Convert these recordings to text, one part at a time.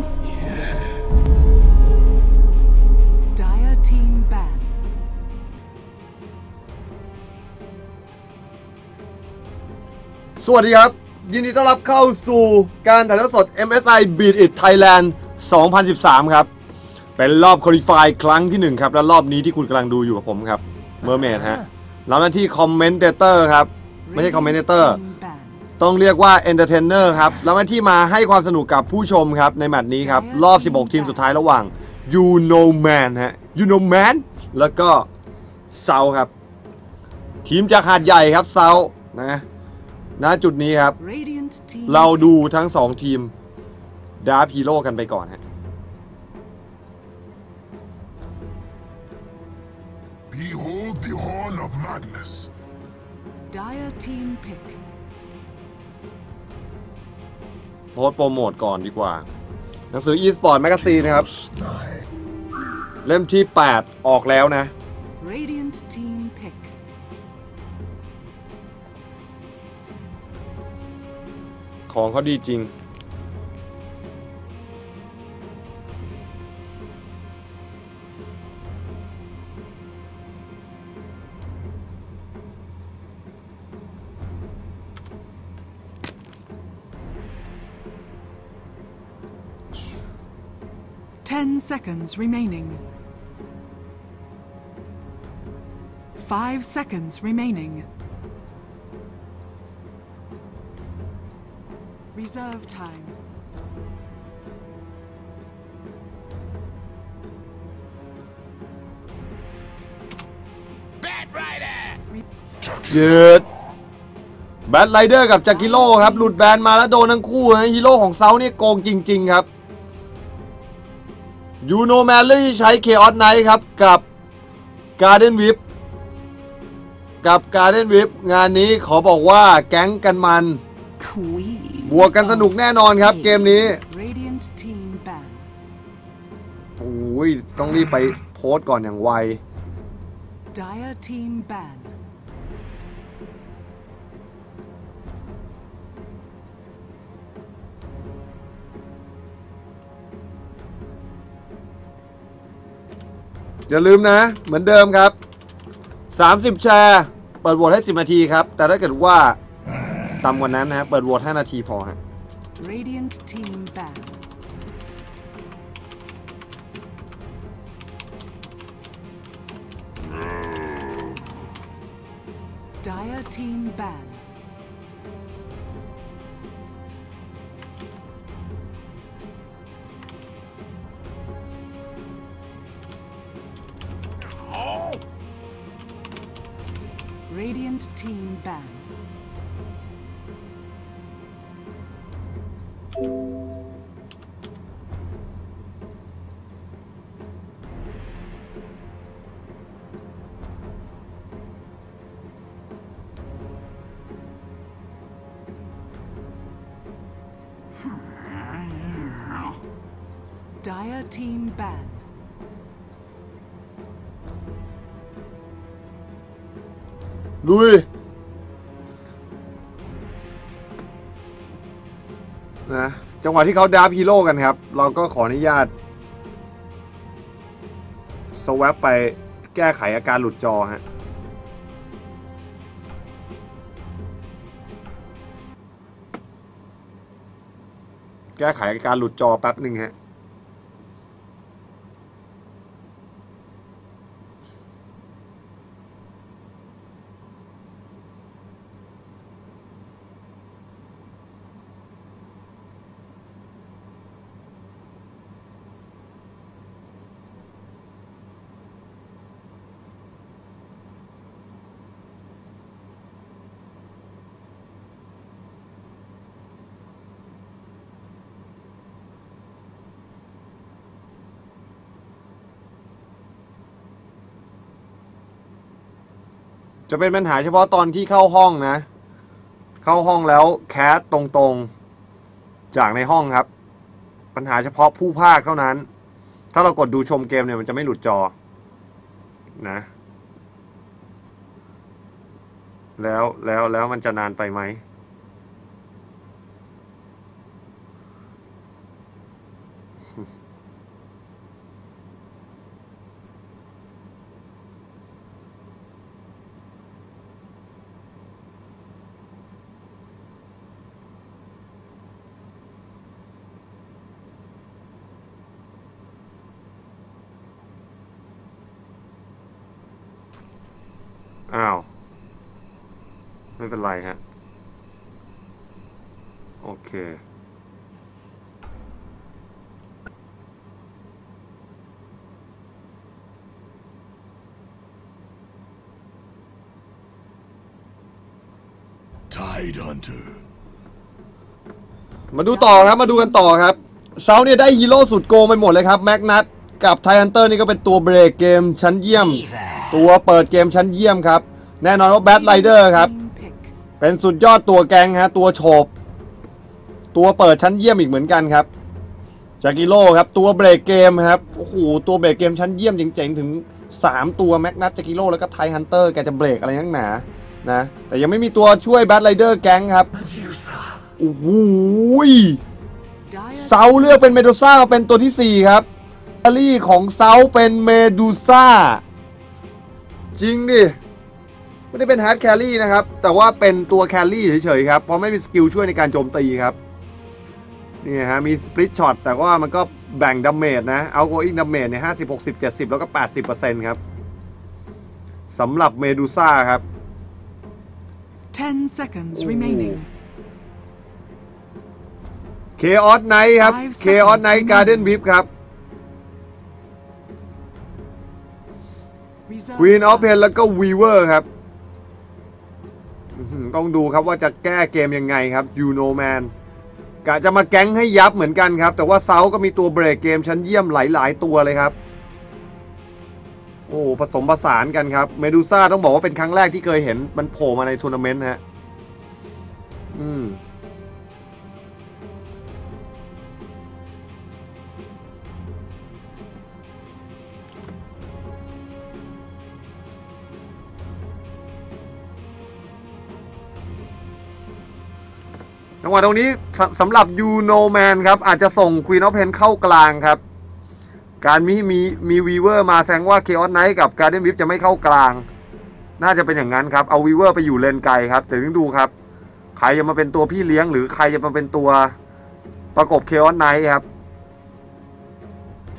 s- Dire team ban. สวัสดีครับ ยินดีต้อนรับเข้าสู่การถ่ายทอดสด MSI Beat It Thailand 2013 ครับ เป็นรอบ qualify ครั้งที่1ครับ และรอบนี้ที่คุณกำลังดูอยู่กับผมครับ เมอร์เมดฮะรับหน้าที่ commentator ครับ ไม่ใช่ commenter ต้องเรียกว่า entertainer ครับรับหน้าที่มาให้ความสนุกกับผู้ชมครับ ในแมตช์นี้ครับ รอบ 16 ทีมสุดท้ายระหว่าง You No Man ฮะ You No Man แล้วก็ South ครับ ทีมจากหาดใหญ่ครับ South นะณจุดนี้ครับ Radiant team. เราดูทั้งสองทีม draft ฮีโร่กันไปก่อนฮะ Behold the horn of Magnus. Dire team pick. พสต์โปรโมทก่อนดีกว่า หนังสือ eSport Magazine นะครับ Style. เล่มที่ 8 ออกแล้วนะ Radiant team pick. ของเขาดีจริง Ten seconds remaining. Five seconds remaining. Reserve time. เจิดแบทไรเดอร์กับจากิโร่ครับ หลุดแบนมาแล้วโดนทั้งคู่นะฮีโร่ของเซาเนี่ยโกงจริง ๆ ครับ You No Man เลยใช้ Chaos Knight ครับกับ Guardian Wisp กับ Guardian Wisp งานนี้ขอบอกว่า gank กันมัน Queen. บวกกันสนุกแน่นอนครับเกมนี้ Radiant team ban. โอ้ยต้องรีบไปโพสต์ก่อนอย่างไว Dire team ban. อย่าลืมนะ เหมือนเดิมครับ 30 แชร์ เปิดโหวตให้ 10 นาทีครับ แต่ถ้าเกิดว่าต่ำกว่านั้นนะฮะ เปิดโหวต5นาทีพอฮะ Radiant team ban. Dire team ban. 'Radiant team ban. 'Dire team ban. ลุยนะจังหวะที่เขา draft ฮีโร่กันครับ เราก็ขออนุญาต swap ไปแก้ไขอาการหลุดจอฮะแก้ไขอาการหลุดจอแป๊บหนึ่งฮะ จะเป็นปัญหาเฉพาะตอนที่เข้าห้องนะ เข้าห้องแล้วแคสตรงๆ จากในห้องครับ ปัญหาเฉพาะผู้ภาคเท่านั้น ถ้าเรากดดูชมเกมเนี่ยมันจะไม่หลุดจอนะ แล้วแล้วแล้วมันจะนานไปไหม ถ อ้าว ไม่เป็นไรฮะ โอเค Tide Hunter. มาดูต่อครับ มาดูกันต่อครับ เซาเนี่ยได้ฮีโร่สุดโกงไปหมดเลยครับ แม็กนัทกับ Tidehunter นี่ก็เป็นตัวเบรกเกมชั้นเยี่ยม ตัวเปิดเกมชั้นเยี่ยมครับ แน่นอนว่า Batrider ครับ Team pick. เป็นสุดยอดตัว gank ฮะ ตัวโฉบตัวเปิดชั้นเยี่ยมอีกเหมือนกันครับ Jakiro ครับ ตัวเบรกเกมครับโอ้โหตัวเบรกเกมชั้นเยี่ยมจริงๆถึง 3 ตัว Magnus Jakiro แล้วก็ Tidehunter แกจะเบรกอะไรนักหนานะแต่ยังไม่มีตัวช่วย Batrider gank ครับโอ้โหSouth เลือกเป็นเมดูซ่ามาเป็นตัวที่ 4 ครับ carry ของ South เป็นเมดูซ่าจริงดิ ไม่ได้เป็น hard carry นะครับ แต่ว่าเป็นตัว carry เฉยๆครับ เพราะไม่มี skill ช่วยในการโจมตีครับ นี่ฮะ มี Split Shot แต่ว่ามันก็แบ่ง damage นะ outgoing damage เนี่ยห้าสิบหกสิบเจ็ดสิบแล้วก็แปดสิบเปอร์เซ็นต์ครับสำหรับเมดูซ่าครับ 10 seconds remaining. เคออสไนท์ครับ Five เคออสไนท์ seconds การ์เด้นวิปครับ Reserve Queen ofฟเพ time. นแล้วก็ Weaver ครับอื้อหือ ต้องดูครับว่าจะแก้เกมยังไงครับ You No Man กะจะมา gank ให้ยับเหมือนกันครับ แต่ว่า South ก็มีตัวเบรกเกมชั้นเยี่ยมหลาย ๆ ตัวเลยครับ โอ้ผสมผสานกันครับ เมดูซ่าต้องบอกว่าเป็นครั้งแรกที่เคยเห็นมันโผล่มาในทัวร์นาเมนต์ฮะ อืม จังหวะตรงนี้สสำหรับ You No Man ครับ อาจจะส่งควีนอ f เพนเข้ากลางครับ การมีมีมี Weaver มาแสดงว่า Chaos Knight กับ Guardian Wisp จะไม่เข้ากลาง น่าจะเป็นอย่างนั้นครับ เอา Weaver ไปอยู่เลนไกลครับเดี๋ยวต้องดูครับ ใครจะมาเป็นตัวพี่เลี้ยง หรือใครจะมาเป็นตัวประกบ Chaos Knight ครับ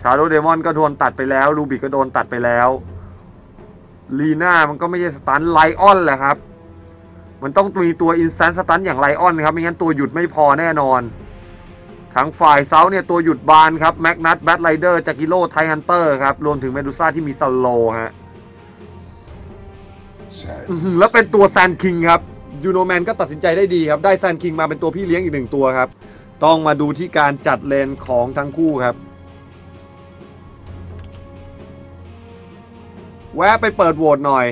Shadow Demon ก็โดนตัดไปแล้ว Rubick ก็โดนตัดไปแล้ว Lina มันก็ไม่ใช่ stun Lion แหละครับ มันต้องมีตัว instant stun อย่าง Lion ครับ ไม่งั้นตัวหยุดไม่พอแน่นอน ทางฝ่าย South เนี่ยตัวหยุดบานครับ Magnus Batrider Jakiro Tidehunter ครับ รวมถึงเมดูซ่าที่มี slowฮะ Sad. อื้อหือแล้วเป็นตัวแซนคิงครับยูโนแมนก็ตัดสินใจได้ดีครับ ได้แซนคิงมาเป็นตัวพี่เลี้ยงอีกหนึ่งตัวครับ ต้องมาดูที่การจัดเลนของทั้งคู่ครับ แวะไปเปิดโหวตหน่อย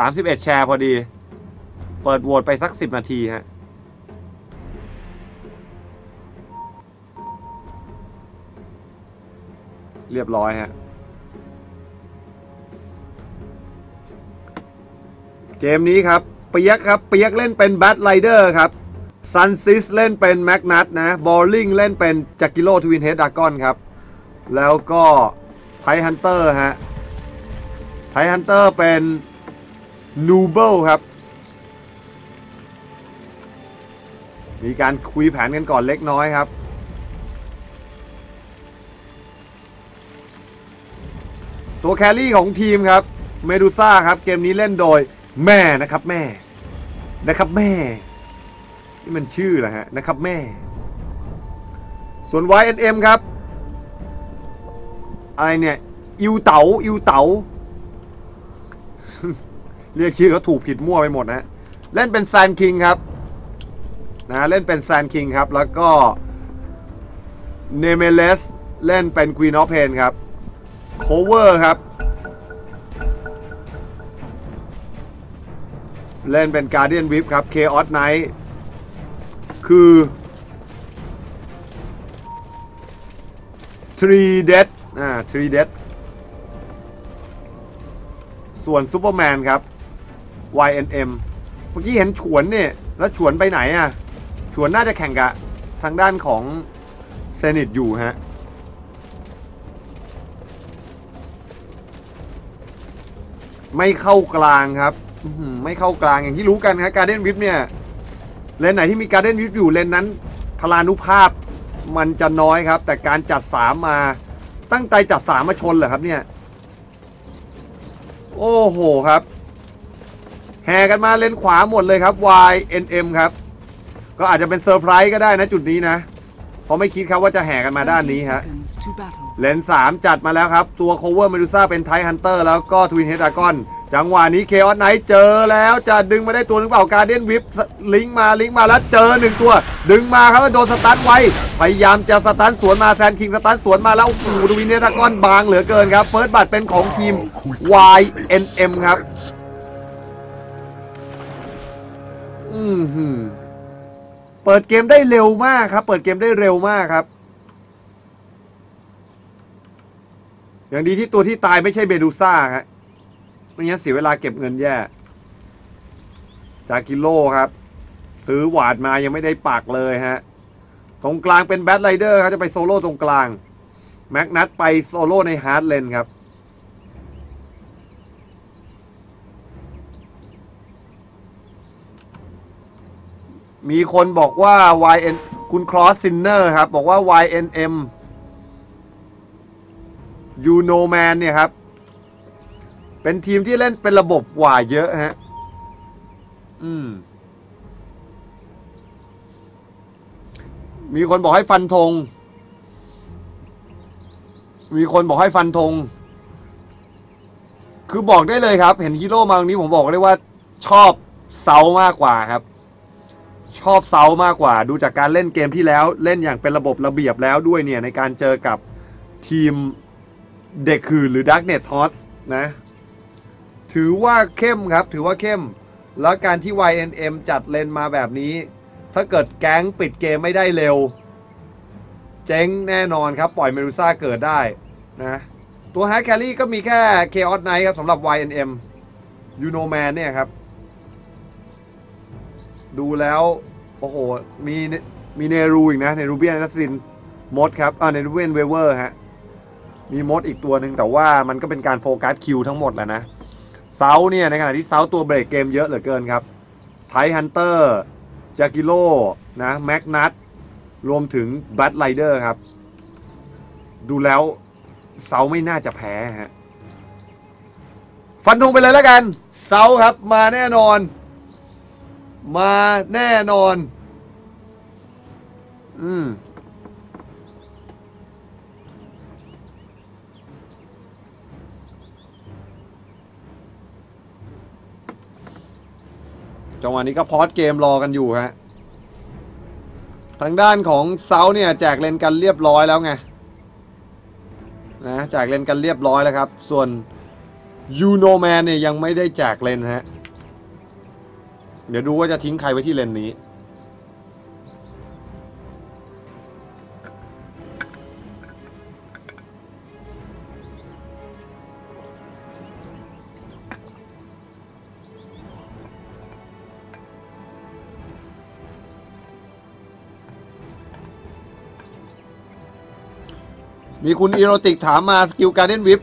31 แชร์พอดี เปิดโหวตไปสัก 10 นาทีฮะเรียบร้อยฮะ เกมนี้ครับ เปียกครับ เปียกเล่นเป็น Batrider ครับซันซิสเล่นเป็น Magnus นะบอลลิงเล่นเป็น Jakiro Twin Head Dragon ครับ แล้วก็ Tidehunter ฮะ Tidehunter เป็น นูเบิลครับ มีการคุยแผนกันก่อนเล็กน้อยครับ ตัว carry ของทีมครับ เมดูซ่าครับ เกมนี้เล่นโดยแม่นะครับแม่ นะครับแม่ นี่มันชื่อเหรอฮะนะครับแม่ ส่วน YNM ครับ อะไรเนี่ย อิวเต๋าอิวเต๋า เรียกชื่อเขาถูกผิดมั่วไปหมดนะเล่นเป็น Sand King ครับนะเล่นเป็น Sand King ครับ แล้วก็เนเมเลสเล่นเป็นควีนอ f เพนครับโคเวอร์ครับ เล่นเป็น Guardian Wisp ครับ Chaos Knight คือ3 Dead อ่า3 Dead ส่วนซูเปอร์แมนครับ YNM เมื่อกี้เห็นฉวนเนี่ย แล้วฉวนไปไหนอะ ฉวนน่าจะแข่งกับทางด้านของเซนิตอยู่ฮะ ไม่เข้ากลางครับ ไม่เข้ากลางอย่างที่รู้กันครับ Guardian Wisp เนี่ย เลนไหนที่มี Guardian Wisp อยู่เลนนั้นพลานุภาพมันจะน้อยครับ แต่การจัดสามมาตั้งใจจับสามมาชนเหรอครับเนี่ย โอ้โหครับ แห่กันมาเลนขวาหมดเลยครับ YNM ครับ ก็อาจจะเป็นเซอร์ไพรส์ก็ได้นะจุดนี้นะ เพราะไม่คิดครับว่าจะแห่กันมาด้านนี้30ฮะ seconds to battle. lane สามจัดมาแล้วครับ ตัว carry Medusa เป็น Tidehunter แล้วก็ Twin Head Dragon จังหวะนี้ Chaos Knight เจอแล้วจะดึงมาได้ตัวหนึงเปล่า Guardian Wispลิงก์มาลิงก์มาแล้วเจอหนึ่งตัว ดึงมาครับแล้วโดน stun ไว้ พยายามจะ stun สวนมา Sand King stun สวนมาแล้วโอ้โห Twin Head Dragon บางเหลือเกินครับ first blood เป็นของทีม YNM ครับ อืมหืมเปิดเกมได้เร็วมากครับ เปิดเกมได้เร็วมากครับ อย่างดีที่ตัวที่ตายไม่ใช่เบดูซ่าครับไม่งั้นเสียเวลาเก็บเงินแย่ จากกิโลครับ ซื้อหวาดมายังไม่ได้ปักเลยฮะ ตรงกลางเป็น Batrider ครับจะไปโซโล่ตรงกลาง Magnus ไปโซโล่ใน hard lane ครับ มีคนบอกว่า YN คุณครอสซินเนอร์ครับ บอกว่า YNM ยูโนแมนเนี่ยครับ เป็นทีมที่เล่นเป็นระบบกว่าเยอะฮะ อืม มีคนบอกให้ฟันธง มีคนบอกให้ฟันธง คือบอกได้เลยครับ เห็นฮีโร่มาตรงนี้ผมบอกได้ว่าชอบเซามากกว่าครับ ชอบเซามากกว่า ดูจากการเล่นเกมที่แล้วเล่นอย่างเป็นระบบระเบียบแล้วด้วยเนี่ย ในการเจอกับทีมเด็กหื่นหรือ Darknet Horse นะ ถือว่าเข้มครับ ถือว่าเข้ม แล้วการที่ YNM จัดเลนมาแบบนี้ ถ้าเกิด gank ปิดเกมไม่ได้เร็ว เจ๊งแน่นอนครับ ปล่อยเมรูซ่าเกิดได้นะตัวฮ a ร์ c แครี่ก็มีแค่ Chaos Knight ครับสำหรับ YNM y u n o m a n เนี่ยครับ ดูแล้ว โอ้โห มีมี Neru อีกนะ Nerubian Assassin มดครับอ่า Nerubian Weaver ฮะ มีมดอีกตัวหนึ่งแต่ว่ามันก็เป็นการโฟกัส kill ทั้งหมดแล้วนะ South เนี่ยในขณะที่ South ตัวเบรกเกมเยอะเหลือเกินครับ Tidehunter Jakiro นะ Magnus รวมถึง Batrider ครับ ดูแล้ว South ไม่น่าจะแพ้ฮะฟันธงไปเลยแล้วกัน South ครับมาแน่นอน มาแน่นอน อืมจังหวะนี้ก็พอดเกมรอกันอยู่ฮะ ทางด้านของเซาเนี่ยแจกเลนกันเรียบร้อยแล้วไง นะแจกเลนกันเรียบร้อยแล้วครับ ส่วนยูโนแมนเนี่ยยังไม่ได้แจกเลนฮะ เดี๋ยวดูว่าจะทิ้งใครไว้ที่เลนนี้ มีคุณอีโรติกถามมา skill Guardian Wisp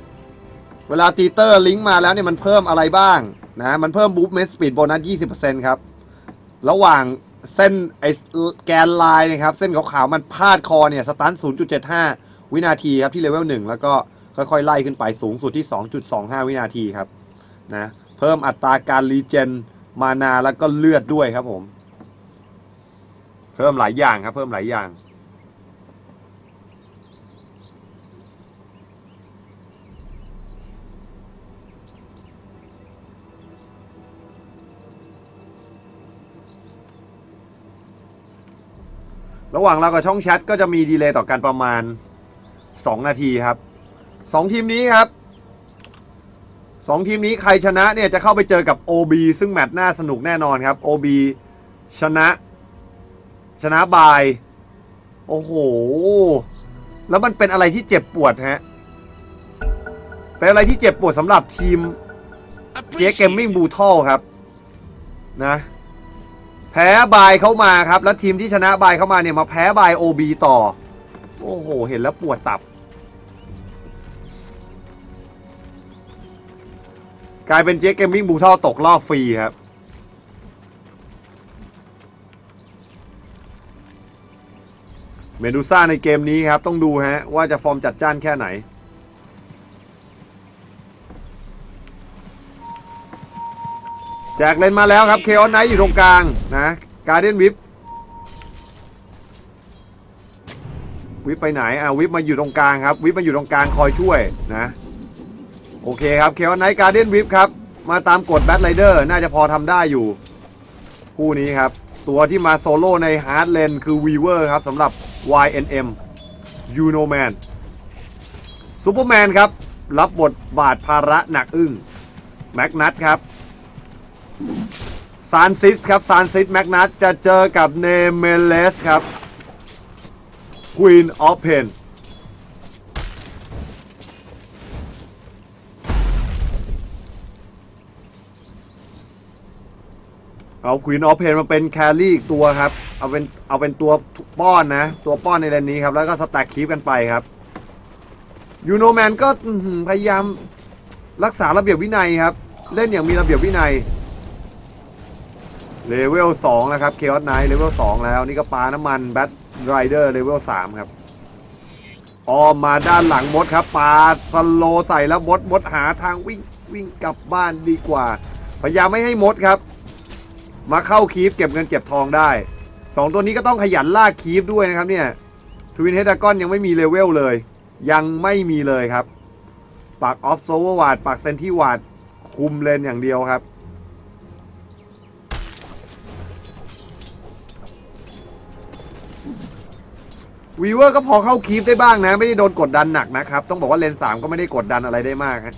เวลา Tether link มาแล้วเนี่ยมันเพิ่มอะไรบ้าง นะมันเพิ่ม movement speed โบนัส 20%ครับ ระหว่างเส้นไอแกนไลน์นะครับ เส้นขาวๆ มันพาดคอเนี่ย stun 0.75 วินาทีครับ ที่เลเวล1แล้วก็ค่อยๆ ไล่ขึ้นไปสูงสุดที่ 2.25 วินาทีครับนะเพิ่มอัตราการ regen mana แล้วก็เลือดด้วยครับผม เพิ่มหลายอย่างครับ เพิ่มหลายอย่าง ระหว่างเรากับช่องแชทก็จะมีดีเลย์ต่อกันประมาณ 2 นาทีครับ2ทีมนี้ครับ2ทีมนี้ใครชนะเนี่ยจะเข้าไปเจอกับ OB ซึ่งแมตช์น่าสนุกแน่นอนครับ OB ชนะ ชนะ bye โอ้โห แล้วมันเป็นอะไรที่เจ็บปวดฮะ เป็นอะไรที่เจ็บปวดสำหรับทีมเจ๊เกมมิ่งบูทัลครับ นะ พ้บายเข้ามาครับ แล้วทีมที่ชนะบายเข้ามาเนี่ยมาแพ้บายโอบีต่อ โอ้โห เห็นแล้วปวดตับ กลายเป็นเจ๊เกมมิ่งบูทัลตกรอบฟรีครับ เมดูซ่าในเกมนี้ครับ ต้องดูฮะ ว่าจะฟอร์มจัดจ้านแค่ไหน แจกเลนมาแล้วครับ Chaos Knight อยู่ตรงกลางนะ Guardian Wisp Wisp ไปไหนอะ Wisp มาอยู่ตรงกลางครับ Wisp มาอยู่ตรงกลางคอยช่วยนะ โอเคครับ Chaos Knight Guardian Wisp ครับ มาตามกฎ Batrider น่าจะพอทำได้อยู่ คู่นี้ครับ ตัวที่มาโซโล่ใน hard lane คือ Weaver ครับสำหรับ YNM You Know Man ซูเปอร์แมนครับ รับบทบาทภาระหนักอึ้ง Magnus ครับ ซานซิสครับซานซิส Magnus จะเจอกับเนเมเลสครับ Queen of Pain เอา Queen of Pain มาเป็นแครี่อีกตัวครับ เอาเป็นเอาเป็นตัวป้อนนะ ตัวป้อนในเรนนี้ครับ แล้วก็สแต็กคีปกันไปครับยูโนแมนก็พยายามรักษาระเบียบวินัยครับ เล่นอย่างมีระเบียบวินัย level 2แล้วครับ Chaos Knight level 2แล้วนี่ก็ปาน้ำมัน Batrider level 3ครับอ้อมมาด้านหลังมดครับปา slow ใส่แล้วมดมดหาทางวิ่งวิ่งกลับบ้านดีกว่า พยายามไม่ให้มดครับ มาเข้า creep เก็บเงินเก็บทองได้สองตัวนี้ก็ต้องขยันล่า creep ด้วยนะครับเนี่ย Twin Head Dragon ยังไม่มีเลเวลเลย ยังไม่มีเลยครับปัก observer ward ปัก sentry wardคุมเลนอย่างเดียวครับ Weaver ก็พอเข้า creep ได้บ้างนะ ไม่ได้โดนกดดันหนักนะครับ ต้องบอกว่าเลนสามก็ไม่ได้กดดันอะไรได้มากฮะ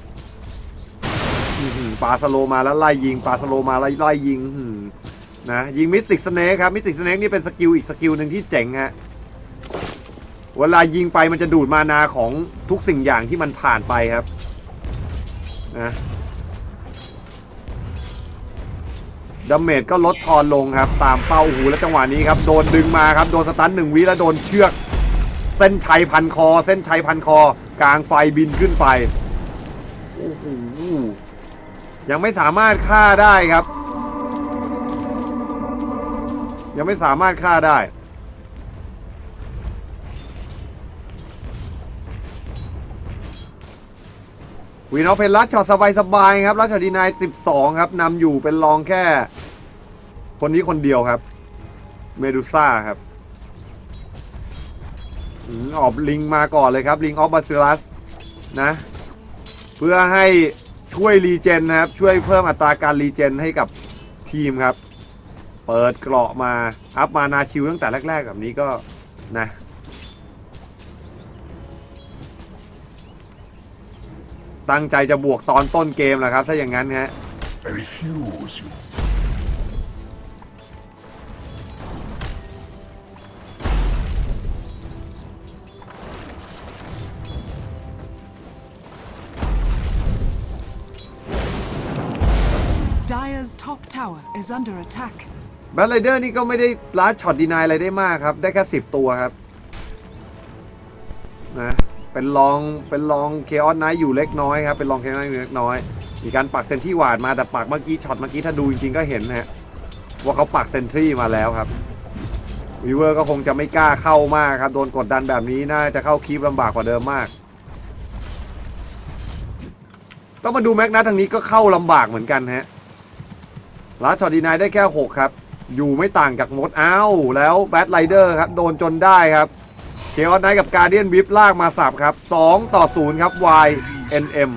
ปา slow มาแล้วไล่ยิงปา slow มาแล้วไล่ยิงนะยิง Mystic Snake ครับ Mystic Snake นี่เป็น skill อีก skill หนึ่งที่เจ๋งฮะเวลายิงไปมันจะดูด mana ของทุกสิ่งอย่างที่มันผ่านไปครับนะดาเมจก็ลดทอนลงครับ ตามเป้าหูแล้วจังหวะนี้ครับ โดนดึงมาครับ โดนสตันหนึ่งวิแล้วโดนเชือก เส้นชัยพันคอ เส้นชัยพันคอ กลางไฟบินขึ้นไปโอ้โหยังไม่สามารถฆ่าได้ครับ ยังไม่สามารถฆ่าได้ Queen of Pain last shot สบายๆครับ last shot deny 12 ครับนำอยู่เป็นรองแค่ คนนี้คนเดียวครับ เมดูซ่าครับ ออก Ring มาก่อนเลยครับ Ring of Basilius นะเพื่อให้ช่วย regen นะครับช่วยเพิ่มอัตราการ regen ให้กับทีมครับ เปิดเกราะมาอัพ mana ชิวตั้งแต่แรก ๆ แบบนี้ก็นะตั้งใจจะบวกตอนต้นเกมแหละครับ ถ้าอย่างนั้นฮะ Dire's top tower is under attack. Batrider นี่ก็ไม่ได้ last shot deny อะไรได้มากครับ ได้แค่สิบตัวครับนะเป็นรองเป็นรอง Chaos Knight อยู่เล็กน้อยครับ เป็นรอง Chaos Knight อยู่เล็กน้อย มีการปัก sentry ward มาแต่ปักเมื่อกี้ช็อตเมื่อกี้ถ้าดูจริงๆก็เห็นนะฮะว่าเขาปัก sentry มาแล้วครับ Weaver ก็คงจะไม่กล้าเข้ามากครับ โดนกดดันแบบนี้น่าจะเข้า creep ลำบากกว่าเดิมมาก ต้องมาดู Magnus ทางนี้ก็เข้าลำบากเหมือนกันฮะ last shot deny ได้แค่6ครับอยู่ไม่ต่างจากมดอ้าวแล้ว Batrider ครับโดนจนได้ครับเคออสไนกับการเดียนวิฟลากมาสับครับ2ต่อ0ครับ YNM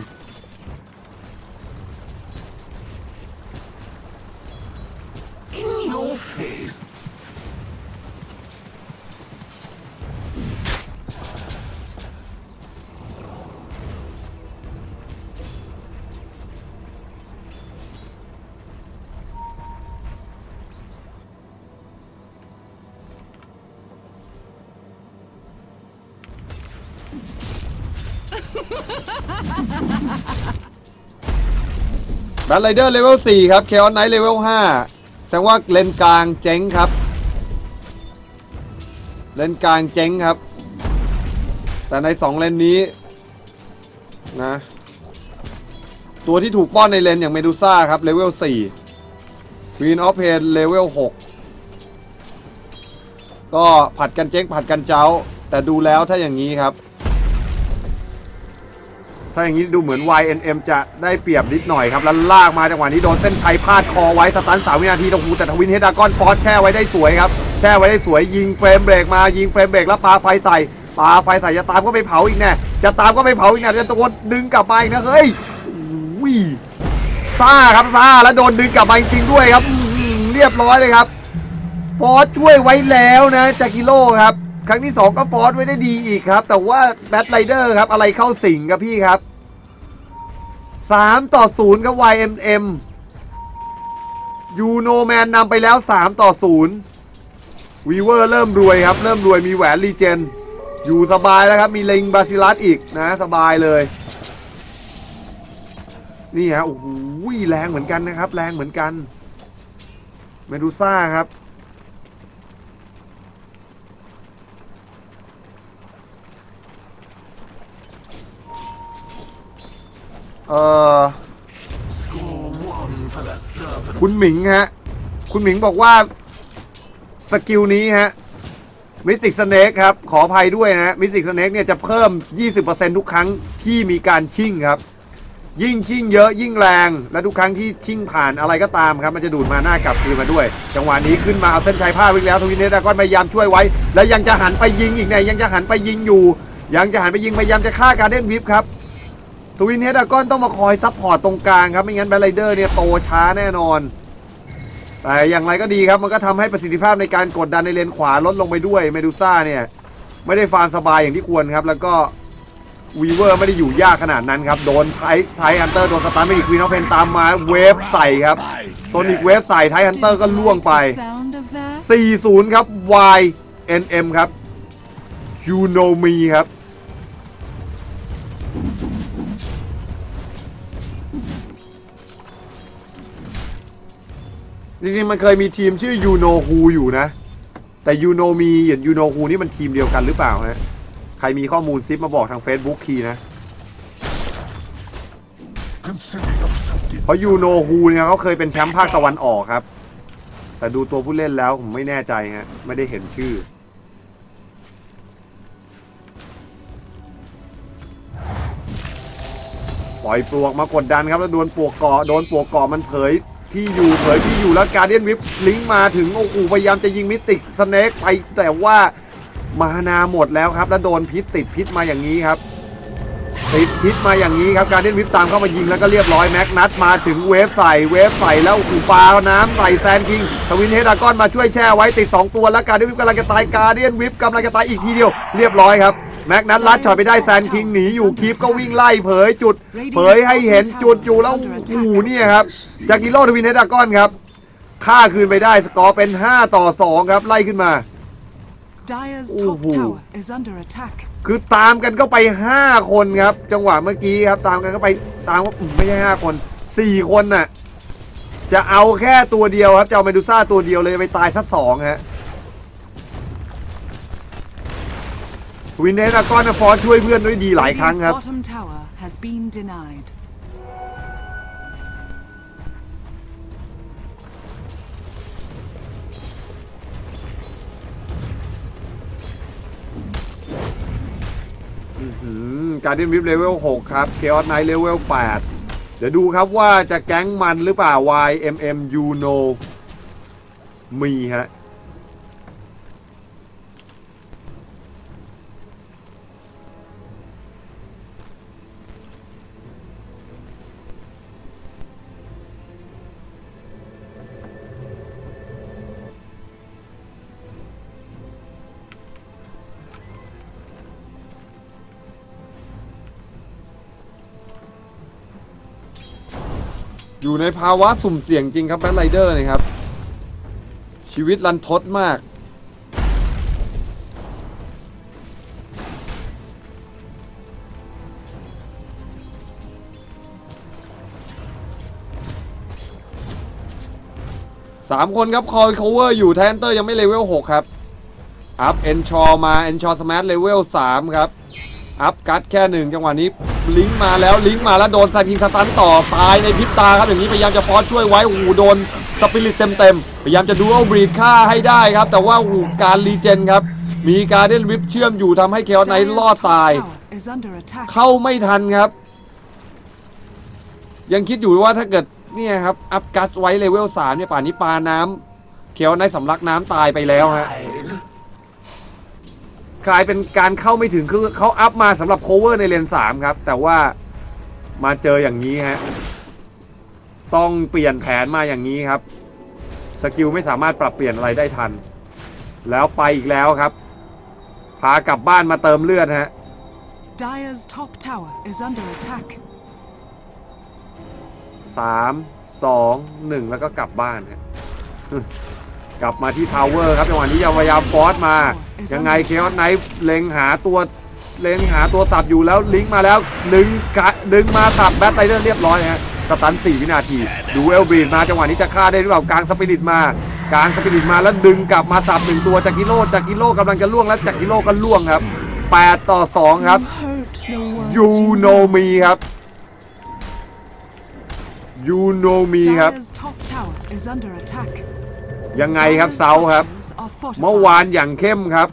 Batrider level 4ครับ Chaos Knight level 5แสดงว่าเลนกลางเจ๊งครับ เลนกลางเจ๊งครับ แต่ใน 2 เลนนี้นะ ตัวที่ถูกป้อนในเลนอย่างเมดูซ่าครับ level 4 Queen of Pain level 6ก็ผลัดกันเจ๊งผลัดกันเจ๊า แต่ดูแล้วถ้าอย่างนี้ครับ ถ้าอย่างนี้ดูเหมือน YNM จะได้เปรียบนิดหน่อยครับ แล้วลากมาจังหวะนี้โดนเส้นชัยพาดคอไว้สตันสามวินาทีโอ้โหแต่ทวินเฮดากอนฟอสแช่ไว้ได้สวยครับ แช่ไว้ได้สวยยิงเฟรมเบรกมายิงเฟรมเบรกแล้วปาไฟใส่ปาไฟใส่จะตามก็ไปเผาอีกแน่จะตามก็ไปเผาอีกแน่จะตะโกนดึงกลับมาอีกนะเฮ้ยวิซ่าครับซ่าแล้วโดนดึงกลับมาจริงด้วยครับเรียบร้อยเลยครับฟอสช่วยไว้แล้วนะจากิโลครับ ครั้งที่ 2 ก็ frost ไว้ได้ดีอีกครับ แต่ว่า Batrider ครับ อะไรเข้าสิงครับพี่ครับ 3 ต่อ 0 ครับ YMM ยูโนแมนนำไปแล้ว 3 ต่อ 0 Weaver เริ่มรวยครับ เริ่มรวยมีแหวน regen อยู่สบายแล้วครับ มี Ring Basilius อีกนะ สบายเลย นี่ฮะโอ้โหแรงเหมือนกันนะครับ แรงเหมือนกัน เมดูซ่าครับ เออคุณหมิงฮะ คุณหมิงบอกว่า skill นี้ฮะ Mystic Snake ครับ ขออภัยด้วยนะ Mystic Snake เนี่ยจะเพิ่ม 20%ทุกครั้งที่มีการชิ่งครับ ยิ่งชิ่งเยอะยิ่งแรง และทุกครั้งที่ชิ่งผ่านอะไรก็ตามครับ มันจะดูด mana กลับคืนมาด้วย จังหวะนี้ขึ้นมาเอาเส้นชัยผ้าวิ่งแล้ว Twin Head ก็พยายามช่วยไว้ แล้วยังจะหันไปยิงอีกไงยังจะหันไปยิงอยู่ ยังจะหันไปยิงพยายามจะฆ่า Guardian Wisp ครับ Twin Head Dragon ต้องมาคอย support ตรงกลางครับ ไม่งั้น Batrider เนี่ยโตช้าแน่นอน แต่อย่างไรก็ดีครับ มันก็ทำให้ประสิทธิภาพในการกดดันในเลนขวาลดลงไปด้วย เมดูซ่าเนี่ย ไม่ได้ฟาร์สบายอย่างที่ควรครับ แล้วก็วีเวอร์ไม่ได้อยู่ยากขนาดนั้นครับ โดนไทไทฮันเตอร์โดนสตาร์ไม่อีกวีนอเพนตามมาเวฟใส่ครับโซนิกเวฟใส่ไทฮันเตอร์ก็ล่วงไป 40 ครับ YNM ครับ You know me ครับ จริงๆมันเคยมีทีมชื่อ You know who อยู่นะ แต่ You know me กับ You know who นี่มันทีมเดียวกันหรือเปล่าฮะใครมีข้อมูลซิปมาบอกทาง Facebook ทีนะ เพราะ You know who เนี่ยเขาเคยเป็นแชมป์ภาคตะวันออกครับ แต่ดูตัวผู้เล่นแล้วผมไม่แน่ใจฮะไม่ได้เห็นชื่อปล่อยปลวกมากดดันครับแล้วโดนปลวกเกาะโดนปลวกเกาะมันเผย ที่อยู่เผยที่อยู่แล้วการเดียนวิปลิงมาถึงโอ้โหพยายามจะยิงมิติกสเนกไปแต่ว่ามานาหมดแล้วครับ แล้วโดนพิษติดพิษมาอย่างนี้ครับ ติดพิษมาอย่างนี้ครับการเล่นวิปตามเข้ามายิงแล้วก็เรียบร้อยแม็กนัทมาถึงเวฟใส่เวฟใส่แล้วอูปาน้ำใส่แซนคิงทวินเฮดากอนมาช่วยแช่ไว้ติด 2 ตัวแล้วการเดียนวิปกำลังจะตายการเดียนวิปกำลังจะตายอีกทีเดียวเรียบร้อยครับ แม็กนัทลัดช็อตไปได้แซนคิงหนีอยู่คีปก็วิ่งไล่เผยจุด เผยให้เห็นจุดอยู่แล้วโอ้โหเนี่ยครับจากกิโลทวินเฮดากอนครับฆ่าคืนไปได้สกอร์เป็น 5 ต่อ 2 ครับ ไล่ขึ้นมา Dyer's Ooh. top tower is under attack. คือตามกันก็ไป 5 คนครับ จังหวะเมื่อกี้ครับ ตามกันก็ไปตามว่าอืมไม่ใช่ 5 คน 4 คนน่ะ จะเอาแค่ตัวเดียวครับ จะเอาเมดูซ่าตัวเดียวเลยไปตายสักสองฮะ วินเนสก้อนฟอร์ช่วยเพื่อนด้วยดีหลายครั้ง Radiant's ครับ bottom tower has been denied. Guardian Wisp level 6ครับ Chaos Knight level 8เดี๋ยวดูครับว่าจะ gank มันหรือเปล่า YNM You No Man ฮะ อยู่ในภาวะสุ่มเสี่ยงจริงครับแบทไรเดอร์นะครับ ชีวิตรันทดมากสามคนครับคอย cover อยู่แทนเตอร์ยังไม่เลเวล6ครับ อัพเอนชอมาเอนชอสมาร์ทเลเวล3ครับ อัพกัดแค่หนึ่งจังหวะนี้ blink มาแล้ว blink มาแล้วโดน Sand King stun ต่อตายในพริบตาครับอย่างนี้พยายามจะ force ช่วยไว้โอ้โหโดนสปิริตเต็มๆพยายามจะ Dual Breath ฆ่าให้ได้ครับ แต่ว่าโอ้โหการ regen ครับมี Guardian Wisp เชื่อมอยู่ทำให้ Chaos Knight รอดตาย เข้าไม่ทันครับ ยังคิดอยู่ว่าถ้าเกิดเนี่ยครับอัพ Gush ไว้เลเวลสามเนี่ยป่านนี้ปลาน้ำเขียวในสำลักน้ำตายไปแล้วฮะ กลายเป็นการเข้าไม่ถึงคือเขาอัพมาสำหรับ cover ในเลนสามครับ แต่ว่ามาเจออย่างนี้ฮะ ต้องเปลี่ยนแผนมาอย่างนี้ครับ สกิลไม่สามารถปรับเปลี่ยนอะไรได้ทัน แล้วไปอีกแล้วครับ พากลับบ้านมาเติมเลือดฮะ Dire's top tower is under attack. สามสองหนึ่งแล้วก็กลับบ้านฮะ กลับมาที่ tower ครับจังหวะนี้พยายาม force มา ยังไง Chaos Knight เล็งหาตัวเล็งหาตัวสับอยู่แล้ว blink มาแล้วดึงกะดึงมาสับ Batrider เรียบร้อยฮะ stun 4 วินาที Dual Breath มาจังหวะนี้จะฆ่าได้หรือเปล่ากลางสปิริตมากลางสปิริตมาแล้วดึงกลับมาสับหนึ่งตัวจากกิโลจากกิโลกำลังจะล่วงแล้วจากกิโลก็ล่วงครับ 8 ต่อ 2 ครับยูโนมีครับยูโนมีครับ ยังไงครับ Dyer's เซาครับ structures are fortified. เมื่อวานอย่างเข้มครับ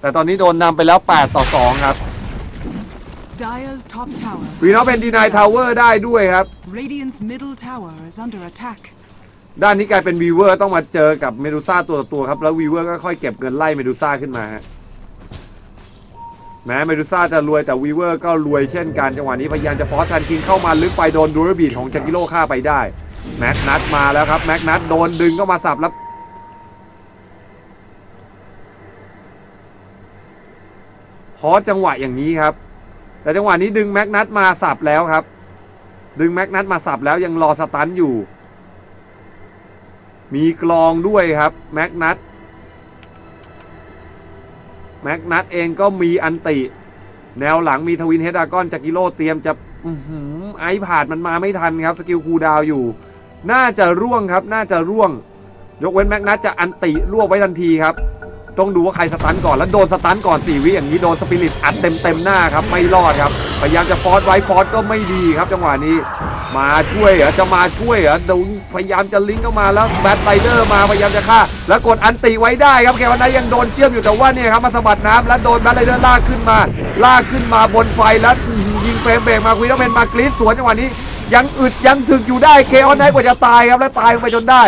แต่ตอนนี้โดนนำไปแล้ว 8 ต่อ 2 ครับ Dyer's top tower. วีนอเป็นดีนายทาวเวอร์ได้ด้วยครับ Radiant's middle tower is under attack. ด้านนี้กลายเป็นวีเวอร์ต้องมาเจอกับเมดูซ่าตัวต่อตัวครับ แล้ววีเวอร์ก็ค่อยเก็บเงินไล่เมดูซ่าขึ้นมาฮะแม้เมดูซ่าจะรวยแต่วีเวอร์ก็รวยเช่นกันจังหวะนี้พยายามจะฟอสทันคิงเข้ามาลึกไปโดนดูรบีดของจักิโลฆ่าไปได้Magnus มาแล้วครับ Magnus โดนดึงเข้ามาสับแล้ว พอจังหวะอย่างนี้ครับ แต่จังหวะนี้ดึง Magnus มาสับแล้วครับ ดึง Magnus มาสับแล้วยังรอ stun อยู่ มีกลองด้วยครับ Magnus Magnus เองก็มี ulti แนวหลังมีทวินเฮดากอนจากกิโลเตรียมจะอื้อหือไอผาดมันมาไม่ทันครับ สกิลคูดาวอยู่ น่าจะร่วงครับ น่าจะร่วง ยกเว้นแม็กนัทจะอันติร่วบไว้ทันทีครับ ต้องดูว่าใครสตันก่อนแล้วโดนสตันก่อนสี่วิอย่างนี้โดนสปิริตอัดเต็มเต็มหน้าครับไม่รอดครับพยายามจะฟอสไว้ฟอสก็ไม่ดีครับ จังหวะนี้ มาช่วยเหรอจะมาช่วยเหรอเดยวพยายามจะลิงก์เข้ามาแล้วแบทไ i เดอร์มาพยายามจะฆ่า แล้วกดอันติไว้ได้ครับแกวันนั้นยังโดนเชื่อมอยู่แต่ว่าเนี่ยครับมาสะบัดน้ำแล้วโดนแบทไ i เดอร์ลากขึ้นมา ลากขึ้นมาบนไฟแล้วยิงเฟรมเบรกมาคุยแล้วเป็นมากรีดสวนจังหวะนี้ ยังอึดยังถึกอยู่ได้เคออนไนกว่าจะตายครับแล้วตายไปจนได้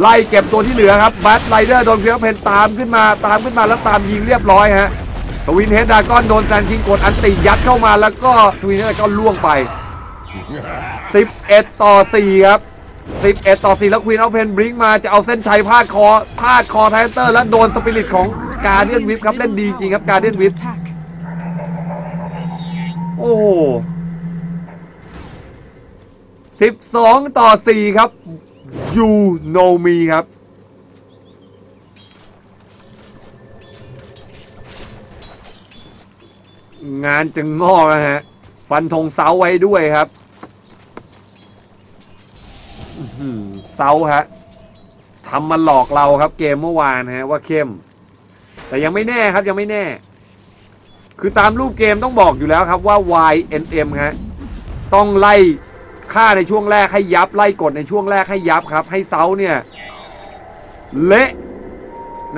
ไล่เก็บตัวที่เหลือครับแบทไ i เดอร์โดนเฟียเพนตามขึ้นมาตามขึ้นมาแล้วตามยิงเรียบร้อยฮะทวินเฮดดาก้อนโดนแซนคิงกดอันติยัดเข้ามาแล้วก็ทวินเฮดดากอนล่วงไป 11 ต่อ 4 ครับ 11 ต่อ 4 แล้วควีนเอาเพนบริงมาจะเอาเส้นชัยพาดคอพาดคอไทเตอร์ แล้วโดนสปิริตของการเดียนวิฟครับ เล่นดีจริงครับการเดียนวิฟโอ้12 ต่อ 4 ครับ ยูโนมีครับ งานจะงอกนะฮะ ฟันธงเสาไว้ด้วยครับเสาฮะทำมาหลอกเราครับเกมเมื่อวานฮะว่าเข้ม แต่ยังไม่แน่ครับยังไม่แน่ คือตามรูปเกมต้องบอกอยู่แล้วครับว่า YNM ฮะต้องไล่ ฆ่าในช่วงแรกให้ยับไล่กดในช่วงแรกให้ยับครับ ให้เซาเนี่ยเละ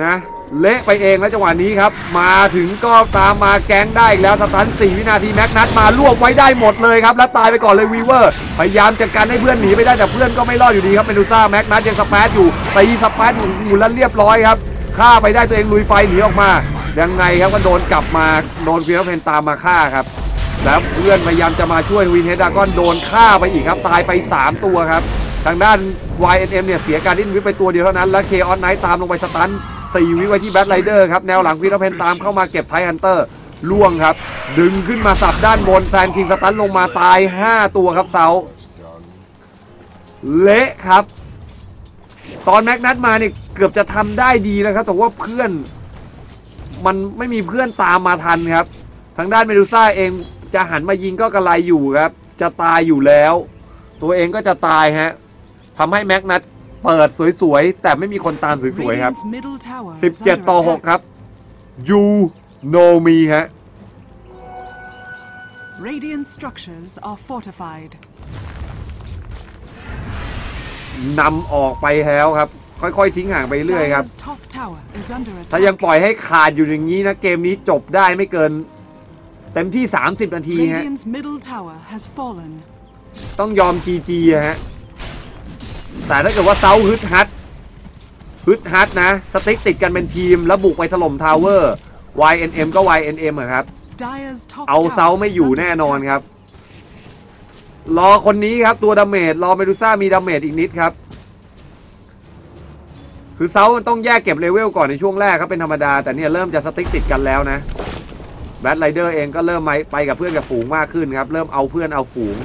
นะเละไปเองแล้วจังหวะนี้ครับ มาถึงก็ตามมาแก๊งได้อีกแล้วสตัน 4 วินาทีแม็กนัทมารวบไว้ได้หมดเลยครับ แล้วตายไปก่อนเลยวีเวอร์พยายามจะกันให้เพื่อนหนีไปได้แต่เพื่อนก็ไม่รอดอยู่ดีครับเมนูซ่าแม็กนัทยังสเปซอยู่ตีสเปซอยู่อยู่แล้วเรียบร้อยครับฆ่าไปได้ตัวเองลุยไฟหนีออกมายังไงครับก็โดนกลับมาโดนเฟียร์เพนตามมาฆ่าครับ แล้วเพื่อนพยายามจะมาช่วยวินเฮดากอนโดนฆ่าไปอีกครับ ตายไป 3 ตัวครับ ทางด้าน YNM เนี่ยเสียการดิ้นวิไปตัวเดียวเท่านั้น แล้วเคออนไนท์ตามลงไปสตัน4วิไว้ที่แบ็คไรเดอร์ครับ แนวหลังวีรเพนตามเข้ามาเก็บไทฮันเตอร์ล่วงครับ ดึงขึ้นมาสับด้านบนแฟนคิงสตันลงมาตาย 5 ตัวครับเซาเละครับ ตอนแม็กนัทมาเนี่ยเกือบจะทำได้ดีนะครับ แต่ว่าเพื่อน มันไม่มีเพื่อนตามมาทันครับ ทางด้านเมดูซ่าเอง จะหันมายิงก็กระไรอยู่ครับ จะตายอยู่แล้ว ตัวเองก็จะตายฮะทำให้แม็กนัทเปิดสวยๆ แต่ไม่มีคนตามสวยๆครับ Radiant's middle tower is 17 under ต่อ attack. 6ครับยูโนมีฮะ Radiant structures are fortified. นำออกไปแล้วครับ ค่อยๆ ทิ้งห่างไปเรื่อยครับ Dyer's top tower is under ถ้ายัง attack. ปล่อยให้ขาดอยู่อย่างนี้นะ เกมนี้จบได้ไม่เกิน เต็มที่ 30 นาทีฮะ Radiant's middle tower has fallen. ต้องยอม GG อะฮะ แต่ถ้าเกิดว่าเซาฮึดฮัดฮึดฮัดนะ stick ติดกันเป็นทีม แล้วบุกไปถล่ม tower YNM ก็ YNM อะครับ Dire's top เอา tower เซาไม่อยู่ is under แน่นอน attack. ครับ รอคนนี้ครับตัว damage รอเมดูซ่ามี damage อีกนิดครับ คือเซามันต้องแยกเก็บเลเวลก่อนในช่วงแรกครับเป็นธรรมดา แต่เนี่ยเริ่มจะ stick ติดกันแล้วนะ Batrider เองก็เริ่มไปกับเพื่อนกับฝูงมากขึ้นครับ เริ่มเอาเพื่อนเอาฝูง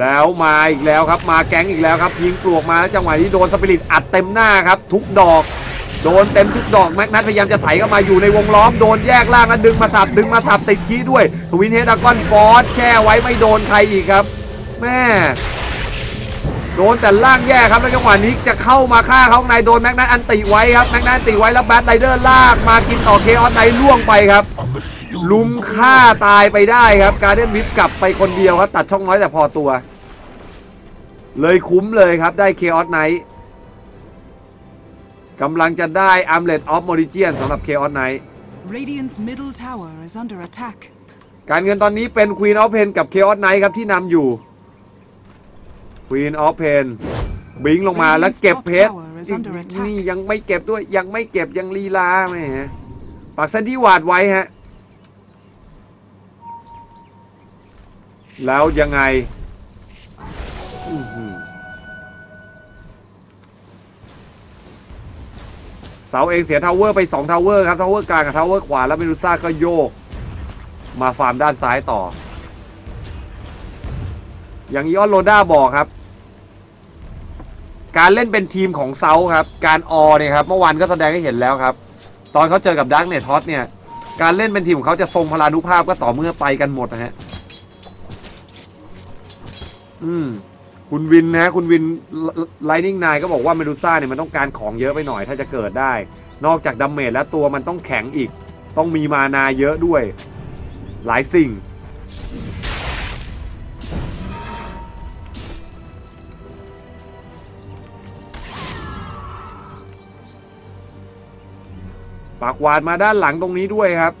แล้วมาอีกแล้วครับมาแก๊งอีกแล้วครับยิงปลวกมาแล้วจังหวะนี้โดนสปิริตอัดเต็มหน้าครับ ทุกดอก โดนเต็มทุกดอกแม็กนัทพยายามจะไถเข้ามาอยู่ในวงล้อมโดนแยกล่างแล้วดึงมาสับดึงมาสับติดขี้ด้วย ทวินเฮดากอนฟอสแช่ไว้ไม่โดนใครอีกครับ แม่ โดนแต่ล่างแย่ครับแล้วจังหวะนี้จะเข้ามาฆ่าเขาข้างในโดนแม็กนัทอันติไว้ครับแม็กนัทอันติไว้แล้วแบทไรเดอร์ลากมากินต่อเคออสไนล่วงไปครับ On the field. ลุมฆ่าตายไปได้ครับ Guardian Wisp กลับไปคนเดียวครับ ตัดช่องน้อยแต่พอตัว เลยคุ้มเลยครับได้ Chaos Knight กำลังจะได้ Armlet of Mordiggian สำหรับ Chaos Knight Radiant's middle tower is under attack. การเงินตอนนี้เป็น Queen of Pain กับ Chaos Knight ครับที่นำอยู่ Queen of Pain blink ลงมาแล้วเก็บเพชรนี่ยังไม่เก็บด้วยยังไม่เก็บยังลีลาแหมปักเส้นที่หวาดไว้ฮะ แล้วยังไงอื้อหือเสาเองเสียทาวเวอร์ไป2ทาวเวอร์ครับทาวเวอร์กลางกับทาวเวอร์ขวาแล้วเมดูซ่าก็โยก มาฟาร์มด้านซ้ายต่อ อย่างยอดโรด้าบอกครับ การเล่นเป็นทีมของเซาครับ การออเนี่ยครับ เมื่อวานก็แสดงให้เห็นแล้วครับ ตอนเขาเจอกับดักเนทฮอตเนี่ย การเล่นเป็นทีมของเขาจะทรงพลานุภาพก็ต่อเมื่อไปกันหมดนะฮะ อืม คุณวินนะ คุณวินไลนิ่งนายก็บอกว่าเมดูซ่าเนี่ยมันต้องการของเยอะไปหน่อยถ้าจะเกิดได้ นอกจาก damage แล้วตัวมันต้องแข็งอีก ต้องมี mana เยอะด้วย หลายสิ่ง ปากหวานมาด้านหลังตรงนี้ด้วยครับ